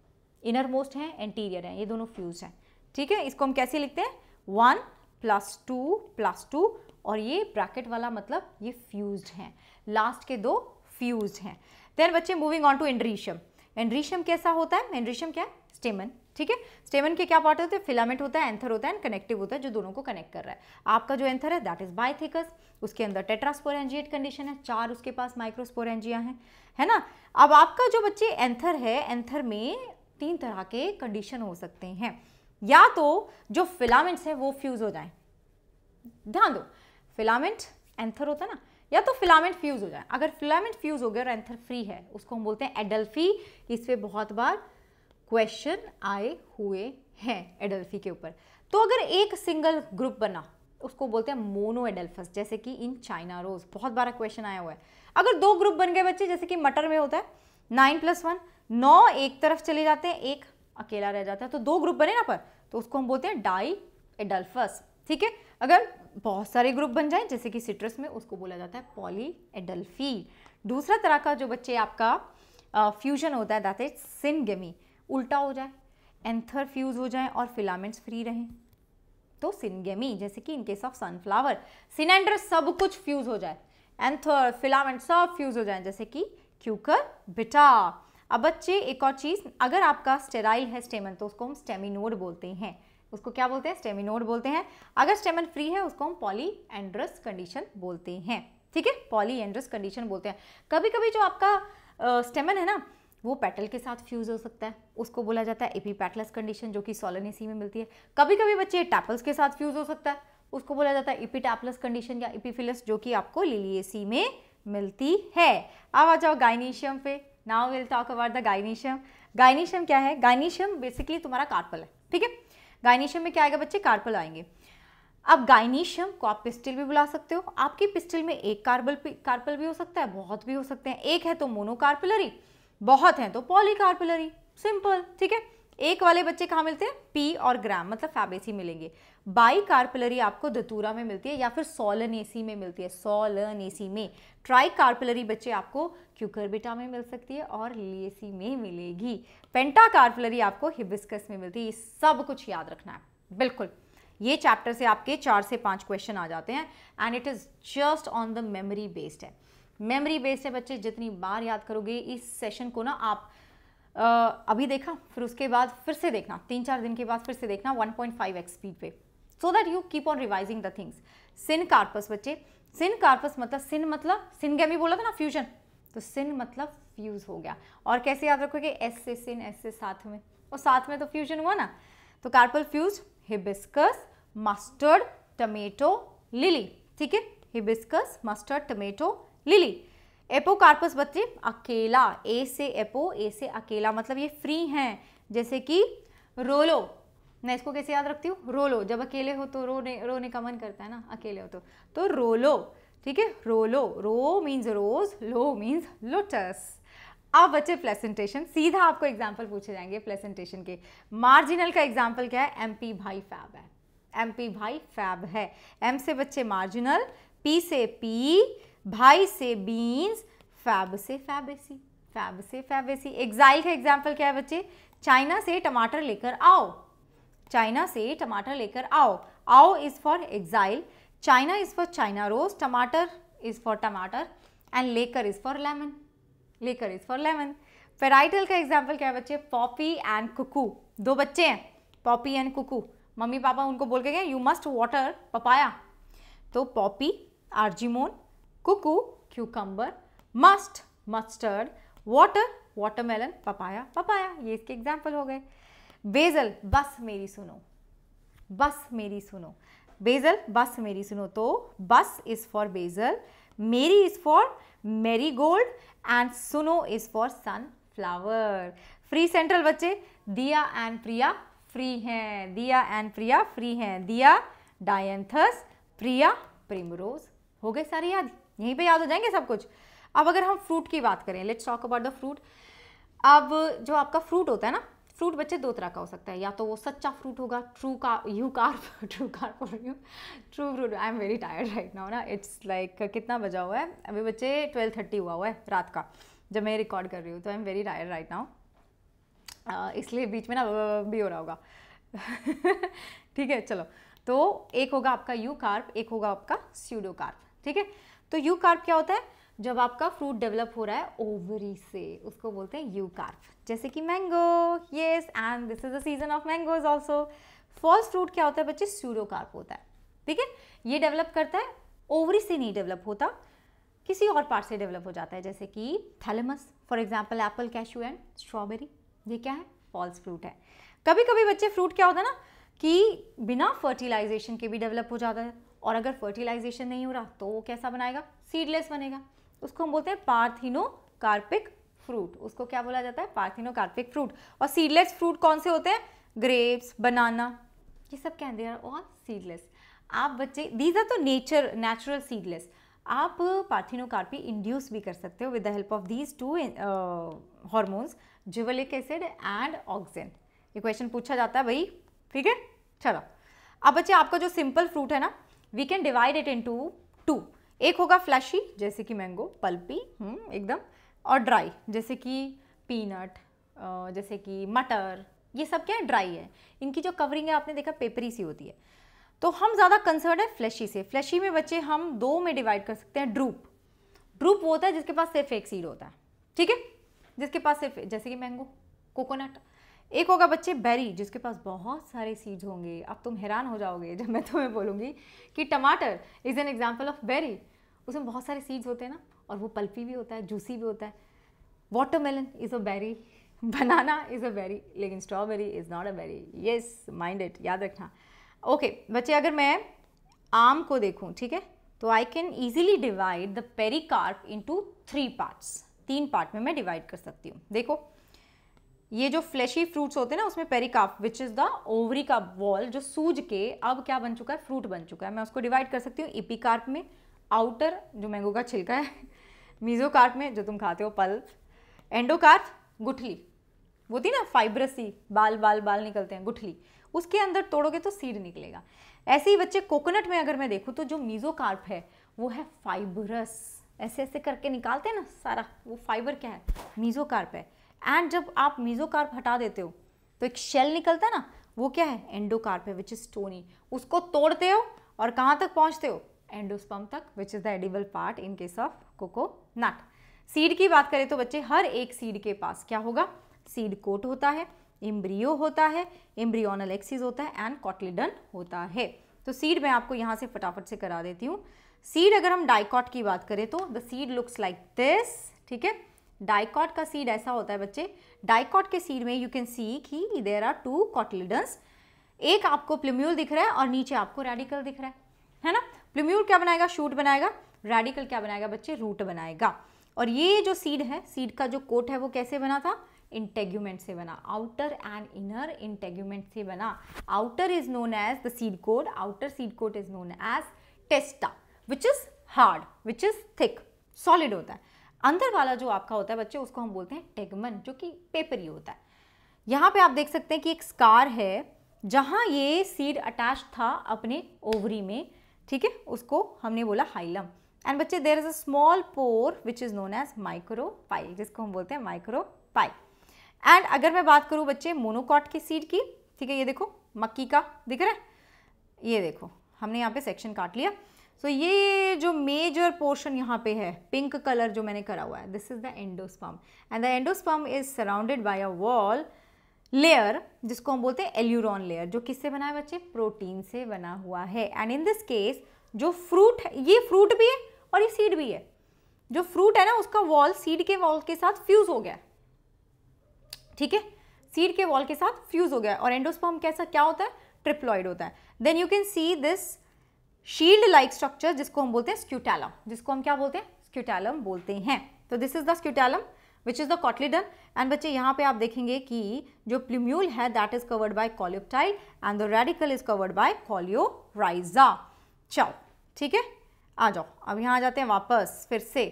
Speaker 1: इनर मोस्ट हैं एंटीरियर हैं. ये दोनों फ्यूज हैं. ठीक है? इसको हम कैसे लिखते हैं? One plus two plus two और ये ब्रैकेट वाला मतलब ये फ्यूज हैं. लास्ट के दो फ्यूज हैं. देन बच्चे moving on to androecium androecium कैसा होता है? एंड्रीशियम क्या है? स्टेमन ठीक है? स्टेमन के क्या पार्ट होते हैं? फिलामेंट होता है एंथर होता है एंड कनेक्टिव होता है, जो दोनों को कनेक्ट कर रहा है। आपका जो एंथर है दैट इज़ बाइथिकस उसके अंदर टेट्रास्पोरेंजिएट कंडीशन है। चार उसके पास माइक्रोस्पोरेंजिया हैं। है ना? अब आपका जो बच्चे एंथर है एंथर में तीन तरह के कंडीशन हो सकते हैं। या तो जो फिलामेंट्स है, वो फ्यूज हो जाए। ध्यान दो। फिलामेंट एंथर होता है ना? या तो फिलामेंट फ्यूज हो जाए। अगर फिलामेंट फ्यूज हो गया और एंथर फ्री है, उसको हम बोलते हैं एडल्फी इस पर बहुत बार क्वेश्चन आए हुए हैं एडल्फी के ऊपर। तो अगर एक सिंगल ग्रुप बना, उसको बोलते हैं मोनो एडल्फस जैसे कि इन चाइना रोज बहुत बार क्वेश्चन आया हुआ है। अगर दो ग्रुप बन गए बच्चे, जैसे कि मटर में होता है नाइन प्लस वन नौ एक तरफ़ चले जाते हैं, एक अकेला रह जाता है तो दो ग्रुप बने ना पर तो उसको हम बोलते हैं डाई एडल्फस ठीक है? अगर बहुत सारे ग्रुप बन जाए, जैसे कि सिट्रस में उसको बोला जाता है पॉली एडल्फी दूसरा तरह का जो बच्चे आपका फ्यूजन होता है दैट इज़ सिनगेमी उल्टा हो जाए एंथर फ्यूज हो जाए और फिलामेंट्स फ्री रहें। तो सिनगेमी जैसे कि इनकेस ऑफ़ सनफ्लावर सिनेंडर सब कुछ फ्यूज हो जाए। एंथर फिलामेंट सब फ्यूज हो जाए, जैसे कि क्यूकर बिटा अब बच्चे, एक और चीज़, अगर आपका स्टेराइल है स्टेमन तो उसको हम स्टेमिनोड बोलते हैं। उसको क्या बोलते हैं? स्टेमिनोड बोलते हैं। अगर स्टेमन फ्री है, उसको हम पॉली एंड्रस कंडीशन बोलते हैं। ठीक है? पॉली एंड्रस कंडीशन बोलते हैं। कभी कभी जो आपका स्टेमन है ना, वो पेटल के साथ फ्यूज हो सकता है। उसको बोला जाता है एपीपैटलस कंडीशन जो कि सोलनेसी में मिलती है। कभी कभी बच्चे टैपल्स के साथ फ्यूज हो सकता है। उसको बोला जाता है इपीटैपलस कंडीशन या इपीफिलस जो कि आपको लिलिएसी में मिलती है। अब आ जाओ गाइनीशियम पे। Now will talk about the gynoecium gynoecium क्या है? गाइनीशियम बेसिकली तुम्हारा कार्पल है। ठीक है? गाइनीशियम में क्या आएगा बच्चे? कार्पल आएँगे। अब गाइनीशियम को आप पिस्टिल भी बुला सकते हो। आपकी पिस्टल में एक कार्बल कार्पल भी हो सकता है, बहुत भी हो सकते हैं। एक है तो मोनोकार्पलरी, बहुत हैं तो पॉलीकार्पुलरी। सिंपल, ठीक है? एक वाले बच्चे कहाँ मिलते हैं? पी और ग्राम मतलब फैबेसी मिलेंगे। बाई कार्पलरी आपको दतूरा में मिलती है या फिर सोलनेसी में मिलती है। सोलनेसी में ट्राई कार्पलरी बच्चे आपको क्यूकरबिटा में मिल सकती है और लिएसी में मिलेगी। पेंटा कार्पलरी आपको हिबिस्कस में मिलती है। ये सब कुछ याद रखना है। बिल्कुल। ये चैप्टर से आपके चार से पाँच क्वेश्चन आ जाते हैं and it is just on the memory based है। मेमोरी बेस्ड है बच्चे जितनी बार याद करोगे इस सेशन को ना आप आ, अभी देखा फिर उसके बाद फिर से देखना तीन चार दिन के बाद फिर से देखना 1.5 पॉइंट एक्स स्पीड पे। So that you keep on revising the things syncarpous बच्चे। सिन कार्पस मतलब सिन मतलब सिन गैमी बोला था ना फ्यूजन तो सिन मतलब फ्यूज हो गया। और कैसे याद रखोगे? एस से सिन एस से साथ में। और साथ में तो फ्यूजन हुआ ना। तो carpel fuse hibiscus mustard tomato lily ठीक है? Hibiscus mustard tomato lily apocarpous बच्चे, अकेला। ए से एपो ए से अकेला। मतलब ये फ्री हैं। जैसे कि, रोलो। मैं इसको कैसे याद रखती हूँ? रोलो जब अकेले हो तो रोने रोने का मन करता है ना, अकेले हो तो। तो रोलो ठीक है? रोलो रो मीन्स रोज लो मीन्स लोटस अब बच्चे प्लेसेंटेशन सीधा आपको एग्ज़ाम्पल पूछे जाएँगे प्लेसेंटेशन के। मार्जिनल का एग्ज़ाम्पल क्या है? एमपी भाई फैब है। एमपी भाई फैब है। एम से बच्चे मार्जिनल पी से पी भाई से बीन्स फैब से फैबेसी फैब से फैबेसी एग्जाइल का एग्ज़ाम्पल क्या है बच्चे? चाइना से टमाटर लेकर आओ। चाइना से टमाटर लेकर आओ। आओ is for axile China is for China rose टमाटर इज़ फॉर टमाटर एंड लेकर इज़ फॉर लेमन लेकर इज़ फॉर लेमन फेराइटल का एग्ज़ाम्पल क्या है बच्चे? पॉपी एंड कुकू दो बच्चे हैं Poppy and Kuku mummy papa उनको बोल के गए यू मस्ट वाटर पपाया तो poppy Argemone Kuku cucumber must mustard water watermelon papaya papaya ये इसके एग्ज़ाम्पल हो गए। बेजल, बस मेरी सुनो। बस मेरी सुनो। बेजल, बस मेरी सुनो। तो बस इज़ फॉर बेजल, मेरी is for marigold and सुनो is for sunflower free central बच्चे, दिया एंड प्रिया फ्री हैं। दिया एंड प्रिया फ्री हैं। दिया डायंथस प्रिया प्रिमरोज हो गए सारे याद? यहीं पे याद हो जाएँगे सब कुछ? अब अगर हम फ्रूट की बात करें let's talk about the fruit अब जो आपका फ्रूट होता है ना फ्रूट बच्चे दो तरह का हो सकता है। या तो वो सच्चा फ्रूट होगा ट्रू का eucarp true carp eu true fruit I am very tired right now ना। इट्स लाइक कितना बजा हुआ है? अभी बच्चे ट्वेल्व थर्टी हुआ हुआ है रात का, जब मैं रिकॉर्ड कर रही हूँ तो I am very tired right now इसलिए बीच में ना भी हो रहा होगा। ठीक है, चलो। तो एक होगा आपका यू कार्प एक होगा आपका स्यूडो कार्प ठीक है? तो यू कार्प क्या होता है? जब आपका फ्रूट डेवलप हो रहा है ओवरी से, उसको बोलते हैं यू कार्प जैसे कि mango yes and this is the season of mangoes also false fruit क्या होता है बच्चे? स्यूडो कार्प होता है. ठीक है? ये डेवलप करता है ओवरी से नहीं डेवलप होता, किसी और पार्ट से डेवलप हो जाता है, जैसे कि thalamus for example apple cashew and strawberry ये क्या है? फॉल्स फ्रूट है. कभी कभी बच्चे फ्रूट क्या होता है ना, कि बिना फर्टिलाइजेशन के भी डेवलप हो जाता है, और अगर फर्टिलाइजेशन नहीं हो रहा तो वो कैसा बनाएगा? सीडलेस बनेगा. उसको हम बोलते हैं पार्थिनो कार्पिक फ्रूट। उसको क्या बोला जाता है? पार्थिनो कार्पिक फ्रूट। और सीडलेस फ्रूट कौन से होते हैं? ग्रेप्स बनाना ये सब क्या है? और सीडलेस आप बच्चे दीज आर तो नेचर नेचुरल सीडलेस आप पार्थिनोकार्पी इंड्यूस भी कर सकते हो with the help of these two hormones gibberellic acid and oxygen ये क्वेश्चन पूछा जाता है भाई। ठीक है? चलो। अब बच्चे, आपका जो सिंपल फ्रूट है ना we can divide it into two एक होगा फ्लैशी जैसे कि मैंगो पल्पी हम्म, एकदम और ड्राई जैसे कि पीनट जैसे कि मटर ये सब क्या है ड्राई है। इनकी जो कवरिंग है आपने देखा पेपरी सी होती है। तो हम ज़्यादा कंसर्न है फ्लैशी से। फ्लैशी में बच्चे हम दो में डिवाइड कर सकते हैं ड्रूप ड्रूप वो होता है जिसके पास सिर्फ़ एक सीड होता है। ठीक है? जिसके पास सिर्फ़ जैसे कि मैंगो कोकोनट एक होगा बच्चे बेरी जिसके पास बहुत सारे सीड्स होंगे। अब तुम हैरान हो जाओगे जब मैं तुम्हें बोलूँगी कि टमाटर is an example of berry उसमें बहुत सारे सीड्स होते हैं ना और वो पल्पी भी होता है जूसी भी होता है। Watermelon is a berry banana is a berry लेकिन strawberry is not a berry yes mind it याद रखना। ओके okay, बच्चे अगर मैं आम को देखूँ ठीक है? तो I can easily divide the peri pericarp into three parts तीन पार्ट में मैं डिवाइड कर सकती हूँ। देखो। ये जो फ्लैशी फ्रूट्स होते हैं ना, उसमें pericarp which is the ovary का वॉल जो सूज के अब क्या बन चुका है? फ्रूट बन चुका है। मैं उसको डिवाइड कर सकती हूँ। इपिकार्प में आउटर जो मैंगो का छिलका है मीजोकार्प में, जो तुम खाते हो पल्प एंडोकार्प गुठली। वो थी ना फाइब्रस बाल बाल बाल निकलते हैं, गुठली। उसके अंदर तोड़ोगे तो सीड निकलेगा। ऐसे ही बच्चे कोकोनट में अगर मैं देखूँ तो जो मीजोकार्प है, वो है फाइबरस ऐसे ऐसे करके निकालते हैं ना सारा, वो फाइबर क्या है? मीजोकार्प है। एंड जब आप मीजोकार्प हटा देते हो तो एक शेल निकलता है ना, वो क्या है? एंडोकार्प है विच इज़ स्टोनी उसको तोड़ते हो और कहाँ तक पहुँचते हो? एंडोस्पम तक which is the edible part in case of coconut seed की बात करें तो बच्चे, हर एक सीड के पास क्या होगा? सीड कोट होता है इम्ब्रियो होता है इम्ब्रियोनल एक्सिस होता है एंड कॉटलिडन होता है. तो सीड मैं आपको यहाँ से फटाफट से करा देती हूँ. सीड अगर हम डाइकॉट की बात करें तो the seed looks like this ठीक है? डाइकॉट का सीड ऐसा होता है बच्चे, डाइकॉट के सीड में यू कैन सी कि देर आर टू कॉटलिडन्स एक आपको प्लम्यूल दिख रहा है और नीचे आपको रेडिकल दिख रहा है है ना? प्लम्यूल क्या बनाएगा? शूट बनाएगा। रेडिकल क्या बनाएगा बच्चे? रूट बनाएगा। और ये जो सीड है सीड का जो कोट है वो कैसे बना था? इंटेग्यूमेंट से बना। आउटर एंड इनर इंटेग्यूमेंट से बना। Outer is known as the seed coat outer seed coat is known as testa which is hard which is thick solid होता है। अंदर वाला जो आपका होता है बच्चे, उसको हम बोलते हैं टेगमन, जो कि पेपरी होता है। यहाँ पे आप देख सकते हैं कि एक स्कार है, जहाँ ये सीड अटैच था अपने ओवरी में, ठीक है? उसको हमने बोला हाइलम एंड बच्चे there is a small pore which is known as micropyle जिसको हम बोलते हैं माइक्रोपाई एंड अगर मैं बात करूँ बच्चे मोनोकॉट की सीड की, ठीक है, ये देखो, मक्की का दिख रहा है? ये देखो, हमने यहाँ पे सेक्शन काट लिया। सो so, ये जो मेजर पोर्शन यहाँ पे है पिंक कलर जो मैंने करा हुआ है this is the endosperm and the endosperm is surrounded by a wall layer जिसको हम बोलते हैं एल्यूरॉन लेयर जो किससे बना है बच्चे? प्रोटीन से बना हुआ है. एंड इन दिस केस जो फ्रूट ये फ्रूट भी है और ये सीड भी है. जो फ्रूट है ना उसका वॉल सीड के वॉल के साथ फ्यूज हो गया ठीक है? सीड के वॉल के साथ फ्यूज हो गया और एंडोस्पर्म कैसा क्या होता है? ट्रिप्लॉइड होता है. Then you can see this shield like structure, जिसको हम बोलते हैं स्क्यूटैलम। जिसको हम क्या बोलते हैं? स्क्यूटैलम बोलते हैं। तो this is the scutellum which is the cotyledon and बच्चे, यहाँ पे आप देखेंगे कि जो प्लूम्यूल है that is covered by coleoptile and the radicle is covered by coleorhiza चलो, ठीक है? आ जाओ, अब यहाँ आ जाते हैं वापस, फिर से।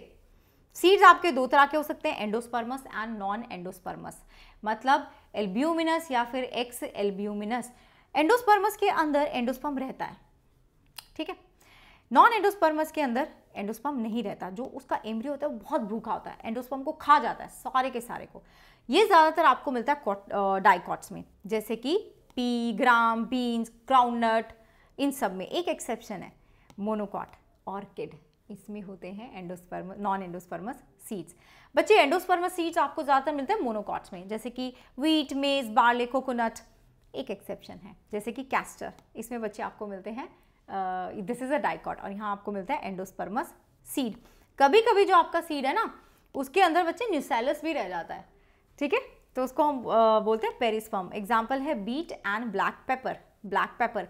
Speaker 1: सीड्स आपके दो तरह के हो सकते हैं एंडोस्पर्मस एंड नॉन एंडोस्पर्मस मतलब एल्ब्यूमिनस या फिर एक्स एल्ब्यूमिनस एंडोस्पर्मस के अंदर एंडोस्पर्म रहता है। ठीक है? नॉन एंडोस्पर्मस के अंदर एंडोस्पर्म नहीं रहता। जो उसका एम्ब्रियो होता है, वो बहुत भूखा होता है। एंडोस्पर्म को खा जाता है, सारे के सारे को। ये ज़्यादातर आपको मिलता है डाइकॉट्स में। जैसे कि पी ग्राम बीन्स ग्राउंडनट इन सब में। एक एक्सेप्शन है मोनोकॉट ऑर्किड इसमें होते हैं एंडोस्पर्म नॉन एंडोस्पर्मस सीड्स बच्चे एंडोस्पर्मस सीड्स आपको ज़्यादातर मिलते हैं मोनोकॉट्स में। जैसे कि वीट बार्ले कोकोनट एक एक्सेप्शन है। जैसे कि कैस्टर इसमें बच्चे आपको मिलते हैं दिस इज़ अ डाइकॉट और यहाँ आपको मिलता है एंडोस्पर्मस सीड कभी कभी जो आपका सीड है ना, उसके अंदर बच्चे न्यूसेलस भी रह जाता है, ठीक है? तो उसको हम बोलते हैं पेरिसफॉर्म एग्ज़ाम्पल है beet and black pepper black pepper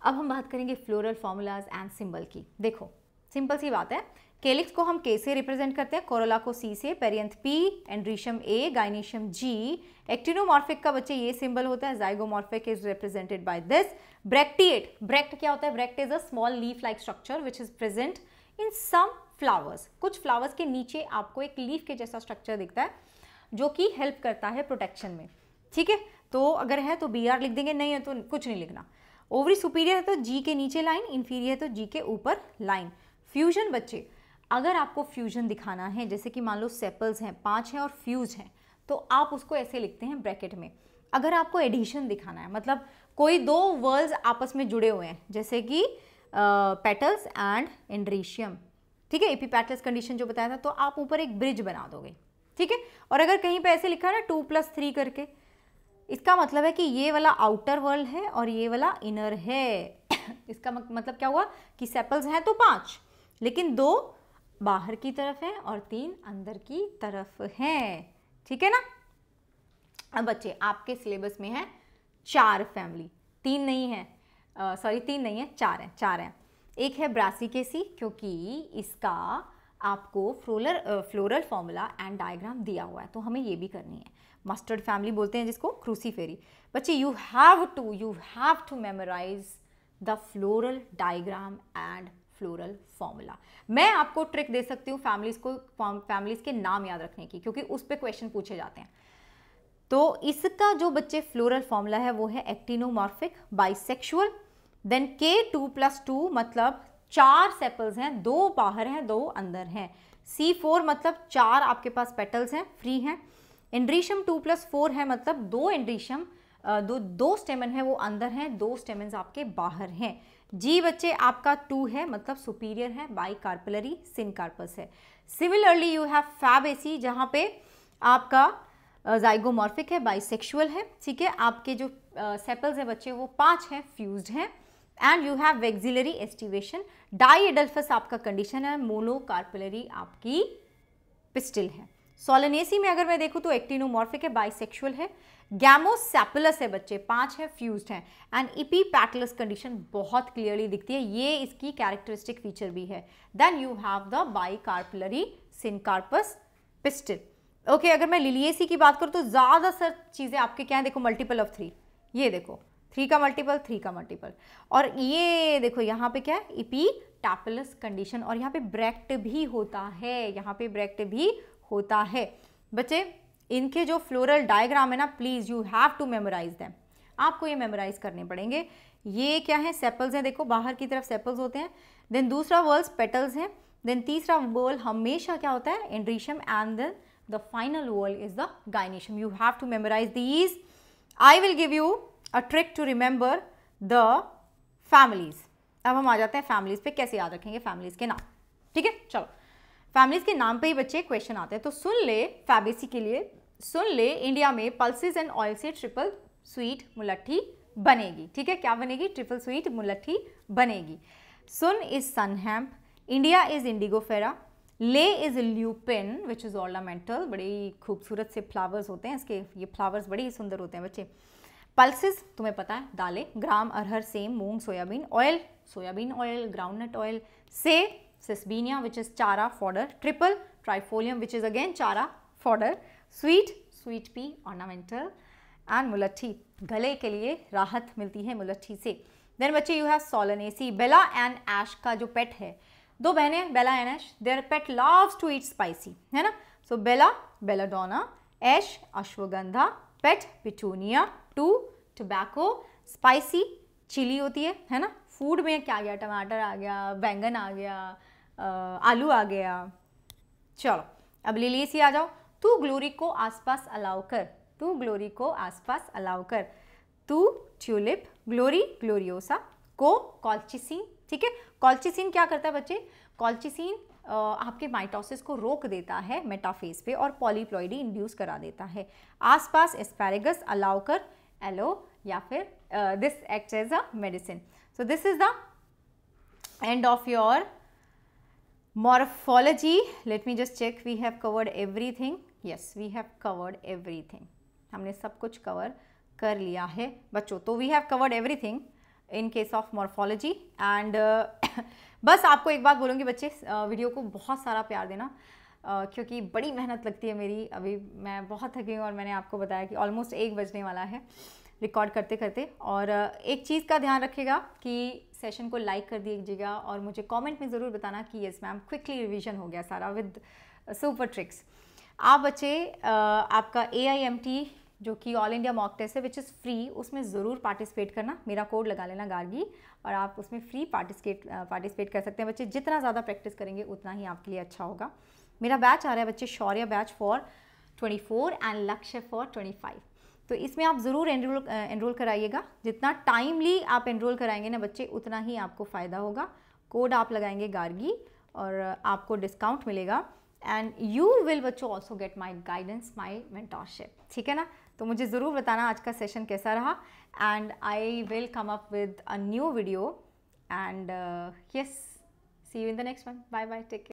Speaker 1: अब हम बात करेंगे फ्लोरल फॉर्मूलाज एंड सिंबल की. देखो सिंपल सी बात है केलिक्स को हम के से रिप्रेजेंट करते हैं कोरोला को सी से perianth P androecium A gynoecium G actinomorphic का बच्चे ये सिंबल होता है zygomorphic is represented by this bracteate bract क्या होता है? Bract is a small leaf like structure which is present in some flowers कुछ फ्लावर्स के नीचे आपको एक लीफ के जैसा स्ट्रक्चर दिखता है, जो कि हेल्प करता है प्रोटेक्शन में। ठीक है? तो अगर है तो बी आर लिख देंगे, नहीं है तो कुछ नहीं लिखना। ओवरी सुपीरियर है तो जी के नीचे लाइन इंफीरियर है तो जी के ऊपर लाइन फ्यूजन बच्चे अगर आपको फ्यूजन दिखाना है, जैसे कि मान लो सेपल्स हैं, पाँच हैं और फ्यूज हैं तो आप उसको ऐसे लिखते हैं ब्रैकेट में। अगर आपको एडिशन दिखाना है मतलब कोई दो वर्ल्स आपस में जुड़े हुए हैं, जैसे कि पेटल्स एंड एंड्रीशियम ठीक है? एपीपैटल्स कंडीशन जो बताया था तो आप ऊपर एक ब्रिज बना दोगे, ठीक है? और अगर कहीं पे ऐसे लिखा है ना टू प्लस थ्री करके, इसका मतलब है कि ये वाला आउटर वर्ल्ड है और ये वाला इनर है। इसका मतलब क्या हुआ कि सेपल्स हैं तो पाँच, लेकिन दो बाहर की तरफ़ है और तीन अंदर की तरफ़ हैं। ठीक है ना? अब बच्चे, आपके सिलेबस में है चार फैमिली तीन नहीं है सॉरी तीन नहीं है, चार हैं चार हैं। एक है ब्रासिकेसी, क्योंकि इसका आपको floral floral formula and diagram दिया हुआ है तो हमें ये भी करनी है। मस्टर्ड फैमिली बोलते हैं जिसको क्रूसीफेरी बच्चे you have to you have to memorize the floral diagram and floral formula मैं आपको ट्रिक दे सकती हूँ फैमिलीज़ को फैमिलीज़ के नाम याद रखने की, क्योंकि उस पर क्वेश्चन पूछे जाते हैं। तो इसका जो बच्चे फ्लोरल फॉर्मूला है, वो है actinomorphic bisexual then K two plus two मतलब चार सेपल्स हैं, दो बाहर हैं, दो अंदर हैं। सी फोर मतलब चार आपके पास पेटल्स हैं फ्री हैं। एंड्रीशम टू प्लस फोर है मतलब दो एंड्रीशम दो दो स्टेमन है, वो अंदर हैं, दो स्टेमन आपके बाहर हैं। जी बच्चे, आपका टू है मतलब सुपीरियर है बाई कार्पलरी सिन कार्पस है similarly you have Fabaceae जहाँ पे आपका जाइगोमॉर्फिक है बाइसेक्सुअल है, ठीक है? आपके जो सेपल्स है बच्चे, वो पाँच हैं फ्यूज्ड हैं। And you have vexillary aestivation diadelphous आपका कंडीशन है मोनो कार्पलरी आपकी पिस्टिल है। सोलनेसी में अगर मैं देखूँ तो एक्टिनोमॉर्फिक है बाइसेक्सुअल है। गैमोसैपुलस है बच्चे, पाँच है फ्यूज्ड हैं एंड इपी पैटलस कंडीशन बहुत क्लियरली दिखती है। ये इसकी कैरेक्टरिस्टिक फीचर भी है। Then you have the bicarpellary syncarpous pistil okay अगर मैं लिलिएसी की बात करूँ तो ज़्यादा सर चीज़ें आपके क्या है? देखो मल्टीपल ऑफ़ थ्री ये देखो थ्री का मल्टीपल थ्री का मल्टीपल और ये देखो, यहाँ पे क्या है? इपी टैपलस कंडीशन और यहाँ पे ब्रेक्ट भी होता है, यहाँ पे ब्रैक्ट भी होता है। बच्चे इनके जो फ्लोरल डायग्राम है ना please you have to memorize them आपको ये मेमोराइज करने पड़ेंगे। ये क्या है? सेपल्स हैं, देखो, बाहर की तरफ़ सेपल्स होते हैं। देन दूसरा वर्ल्स पेटल्स हैं। देन तीसरा वर्ल हमेशा क्या होता है? Androecium and then the final whorl is the gynoecium you have to memorize these I will give you a trick to remember the families अब हम आ जाते हैं फैमिलीज़ पे। कैसे याद रखेंगे फैमिलीज़ के नाम? ठीक है? चलो। फैमिलीज़ के नाम पे ही बच्चे क्वेश्चन आते हैं। तो सुन ले फैबेसी के लिए। सुन ले इंडिया में पल्सेस एंड ऑयल से ट्रिपल स्वीट मुलट्ठी बनेगी। ठीक है? क्या बनेगी? ट्रिपल स्वीट मुलट्ठी बनेगी। सुन is sunhemp India is Indigofera ले is lupin which is ornamental बड़ी खूबसूरत से फ्लावर्स होते हैं। इसके ये फ्लावर्स बड़े ही सुंदर होते हैं बच्चे। पल्सेस तुम्हें पता है, दालें, ग्राम, अरहर, सेम, मूंग, soybean oil soybean oil groundnut oil से सिस्बीनिया विच इज़ चारा fodder triple trifolium which is again चारा fodder sweet sweet pea ornamental and मुलट्ठी गले के लिए राहत मिलती है मुलट्ठी से. देन बच्चे you have solanaceae Bella and Ash का जो पेट है. दो बहनें Bella and Ash their pet loves to eat spicy है ना? So Bella belladonna Ash ashwagandha pet petunia to tobacco spicy chilli होती है. है ना? फ़ूड में क्या आ गया? टमाटर आ गया, बैंगन आ गया आलू आ गया। चलो, अब लिली सी आ जाओ। तू ग्लोरी को आसपास अलाउ कर। तू ग्लोरी को आसपास अलाउ कर। तू ट्यूलिप, ग्लोरी, ग्लोरियोसा को कॉल्चिसिन, ठीक है? कॉल्चिसिन क्या करता है बच्चे? कॉल्चिसिन आपके माइटोसिस को रोक देता है मेटाफेज पे और पॉलीप्लॉइडी इंड्यूस करा देता है। आसपास एस्पैरेगस अलाउ कर। एलो, या फिर this act as a medicine so this is the end of your morphology let me just check we have covered everything. Yes we have covered everything. हमने सब कुछ कवर कर लिया है। बच्चों तो we have covered everything in case of morphology and बस आपको एक बात बोलूँगी बच्चे वीडियो को बहुत सारा प्यार देना uh, क्योंकि बड़ी मेहनत लगती है मेरी। अभी मैं बहुत थकी हूँ और मैंने आपको बताया कि ऑलमोस्ट एक बजने वाला है रिकॉर्ड करते करते और uh, एक चीज़ का ध्यान रखिएगा कि सेशन को लाइक कर दीजिएगा और मुझे कमेंट में ज़रूर बताना कि यस मैम क्विकली रिवीजन हो गया सारा विद सुपर ट्रिक्स आप बच्चे आपका ए आई एम टी जो कि ऑल इंडिया मॉक टेस्ट है विच इज़ फ्री उसमें ज़रूर पार्टिसिपेट करना। मेरा कोड लगा लेना गार्गी और आप उसमें फ्री पार्टिसिपेट पार्टिसिपेट कर सकते हैं। बच्चे, जितना ज़्यादा प्रैक्टिस करेंगे, उतना ही आपके लिए अच्छा होगा। मेरा बैच आ रहा है बच्चे, Shaurya batch for 24 and Lakshya for 25 तो इसमें आप ज़रूर एनरोल एनरोल कराइएगा। जितना टाइमली आप एनरोल कराएँगे ना बच्चे, उतना ही आपको फ़ायदा होगा। कोड आप लगाएँगे गार्गी और आपको डिस्काउंट मिलेगा। एंड यू विल बच्चों also get my guidance my mentorship ठीक है ना? तो मुझे ज़रूर बताना आज का सेशन कैसा रहा। And I will come up with a new video and yes see you in the next one bye bye take care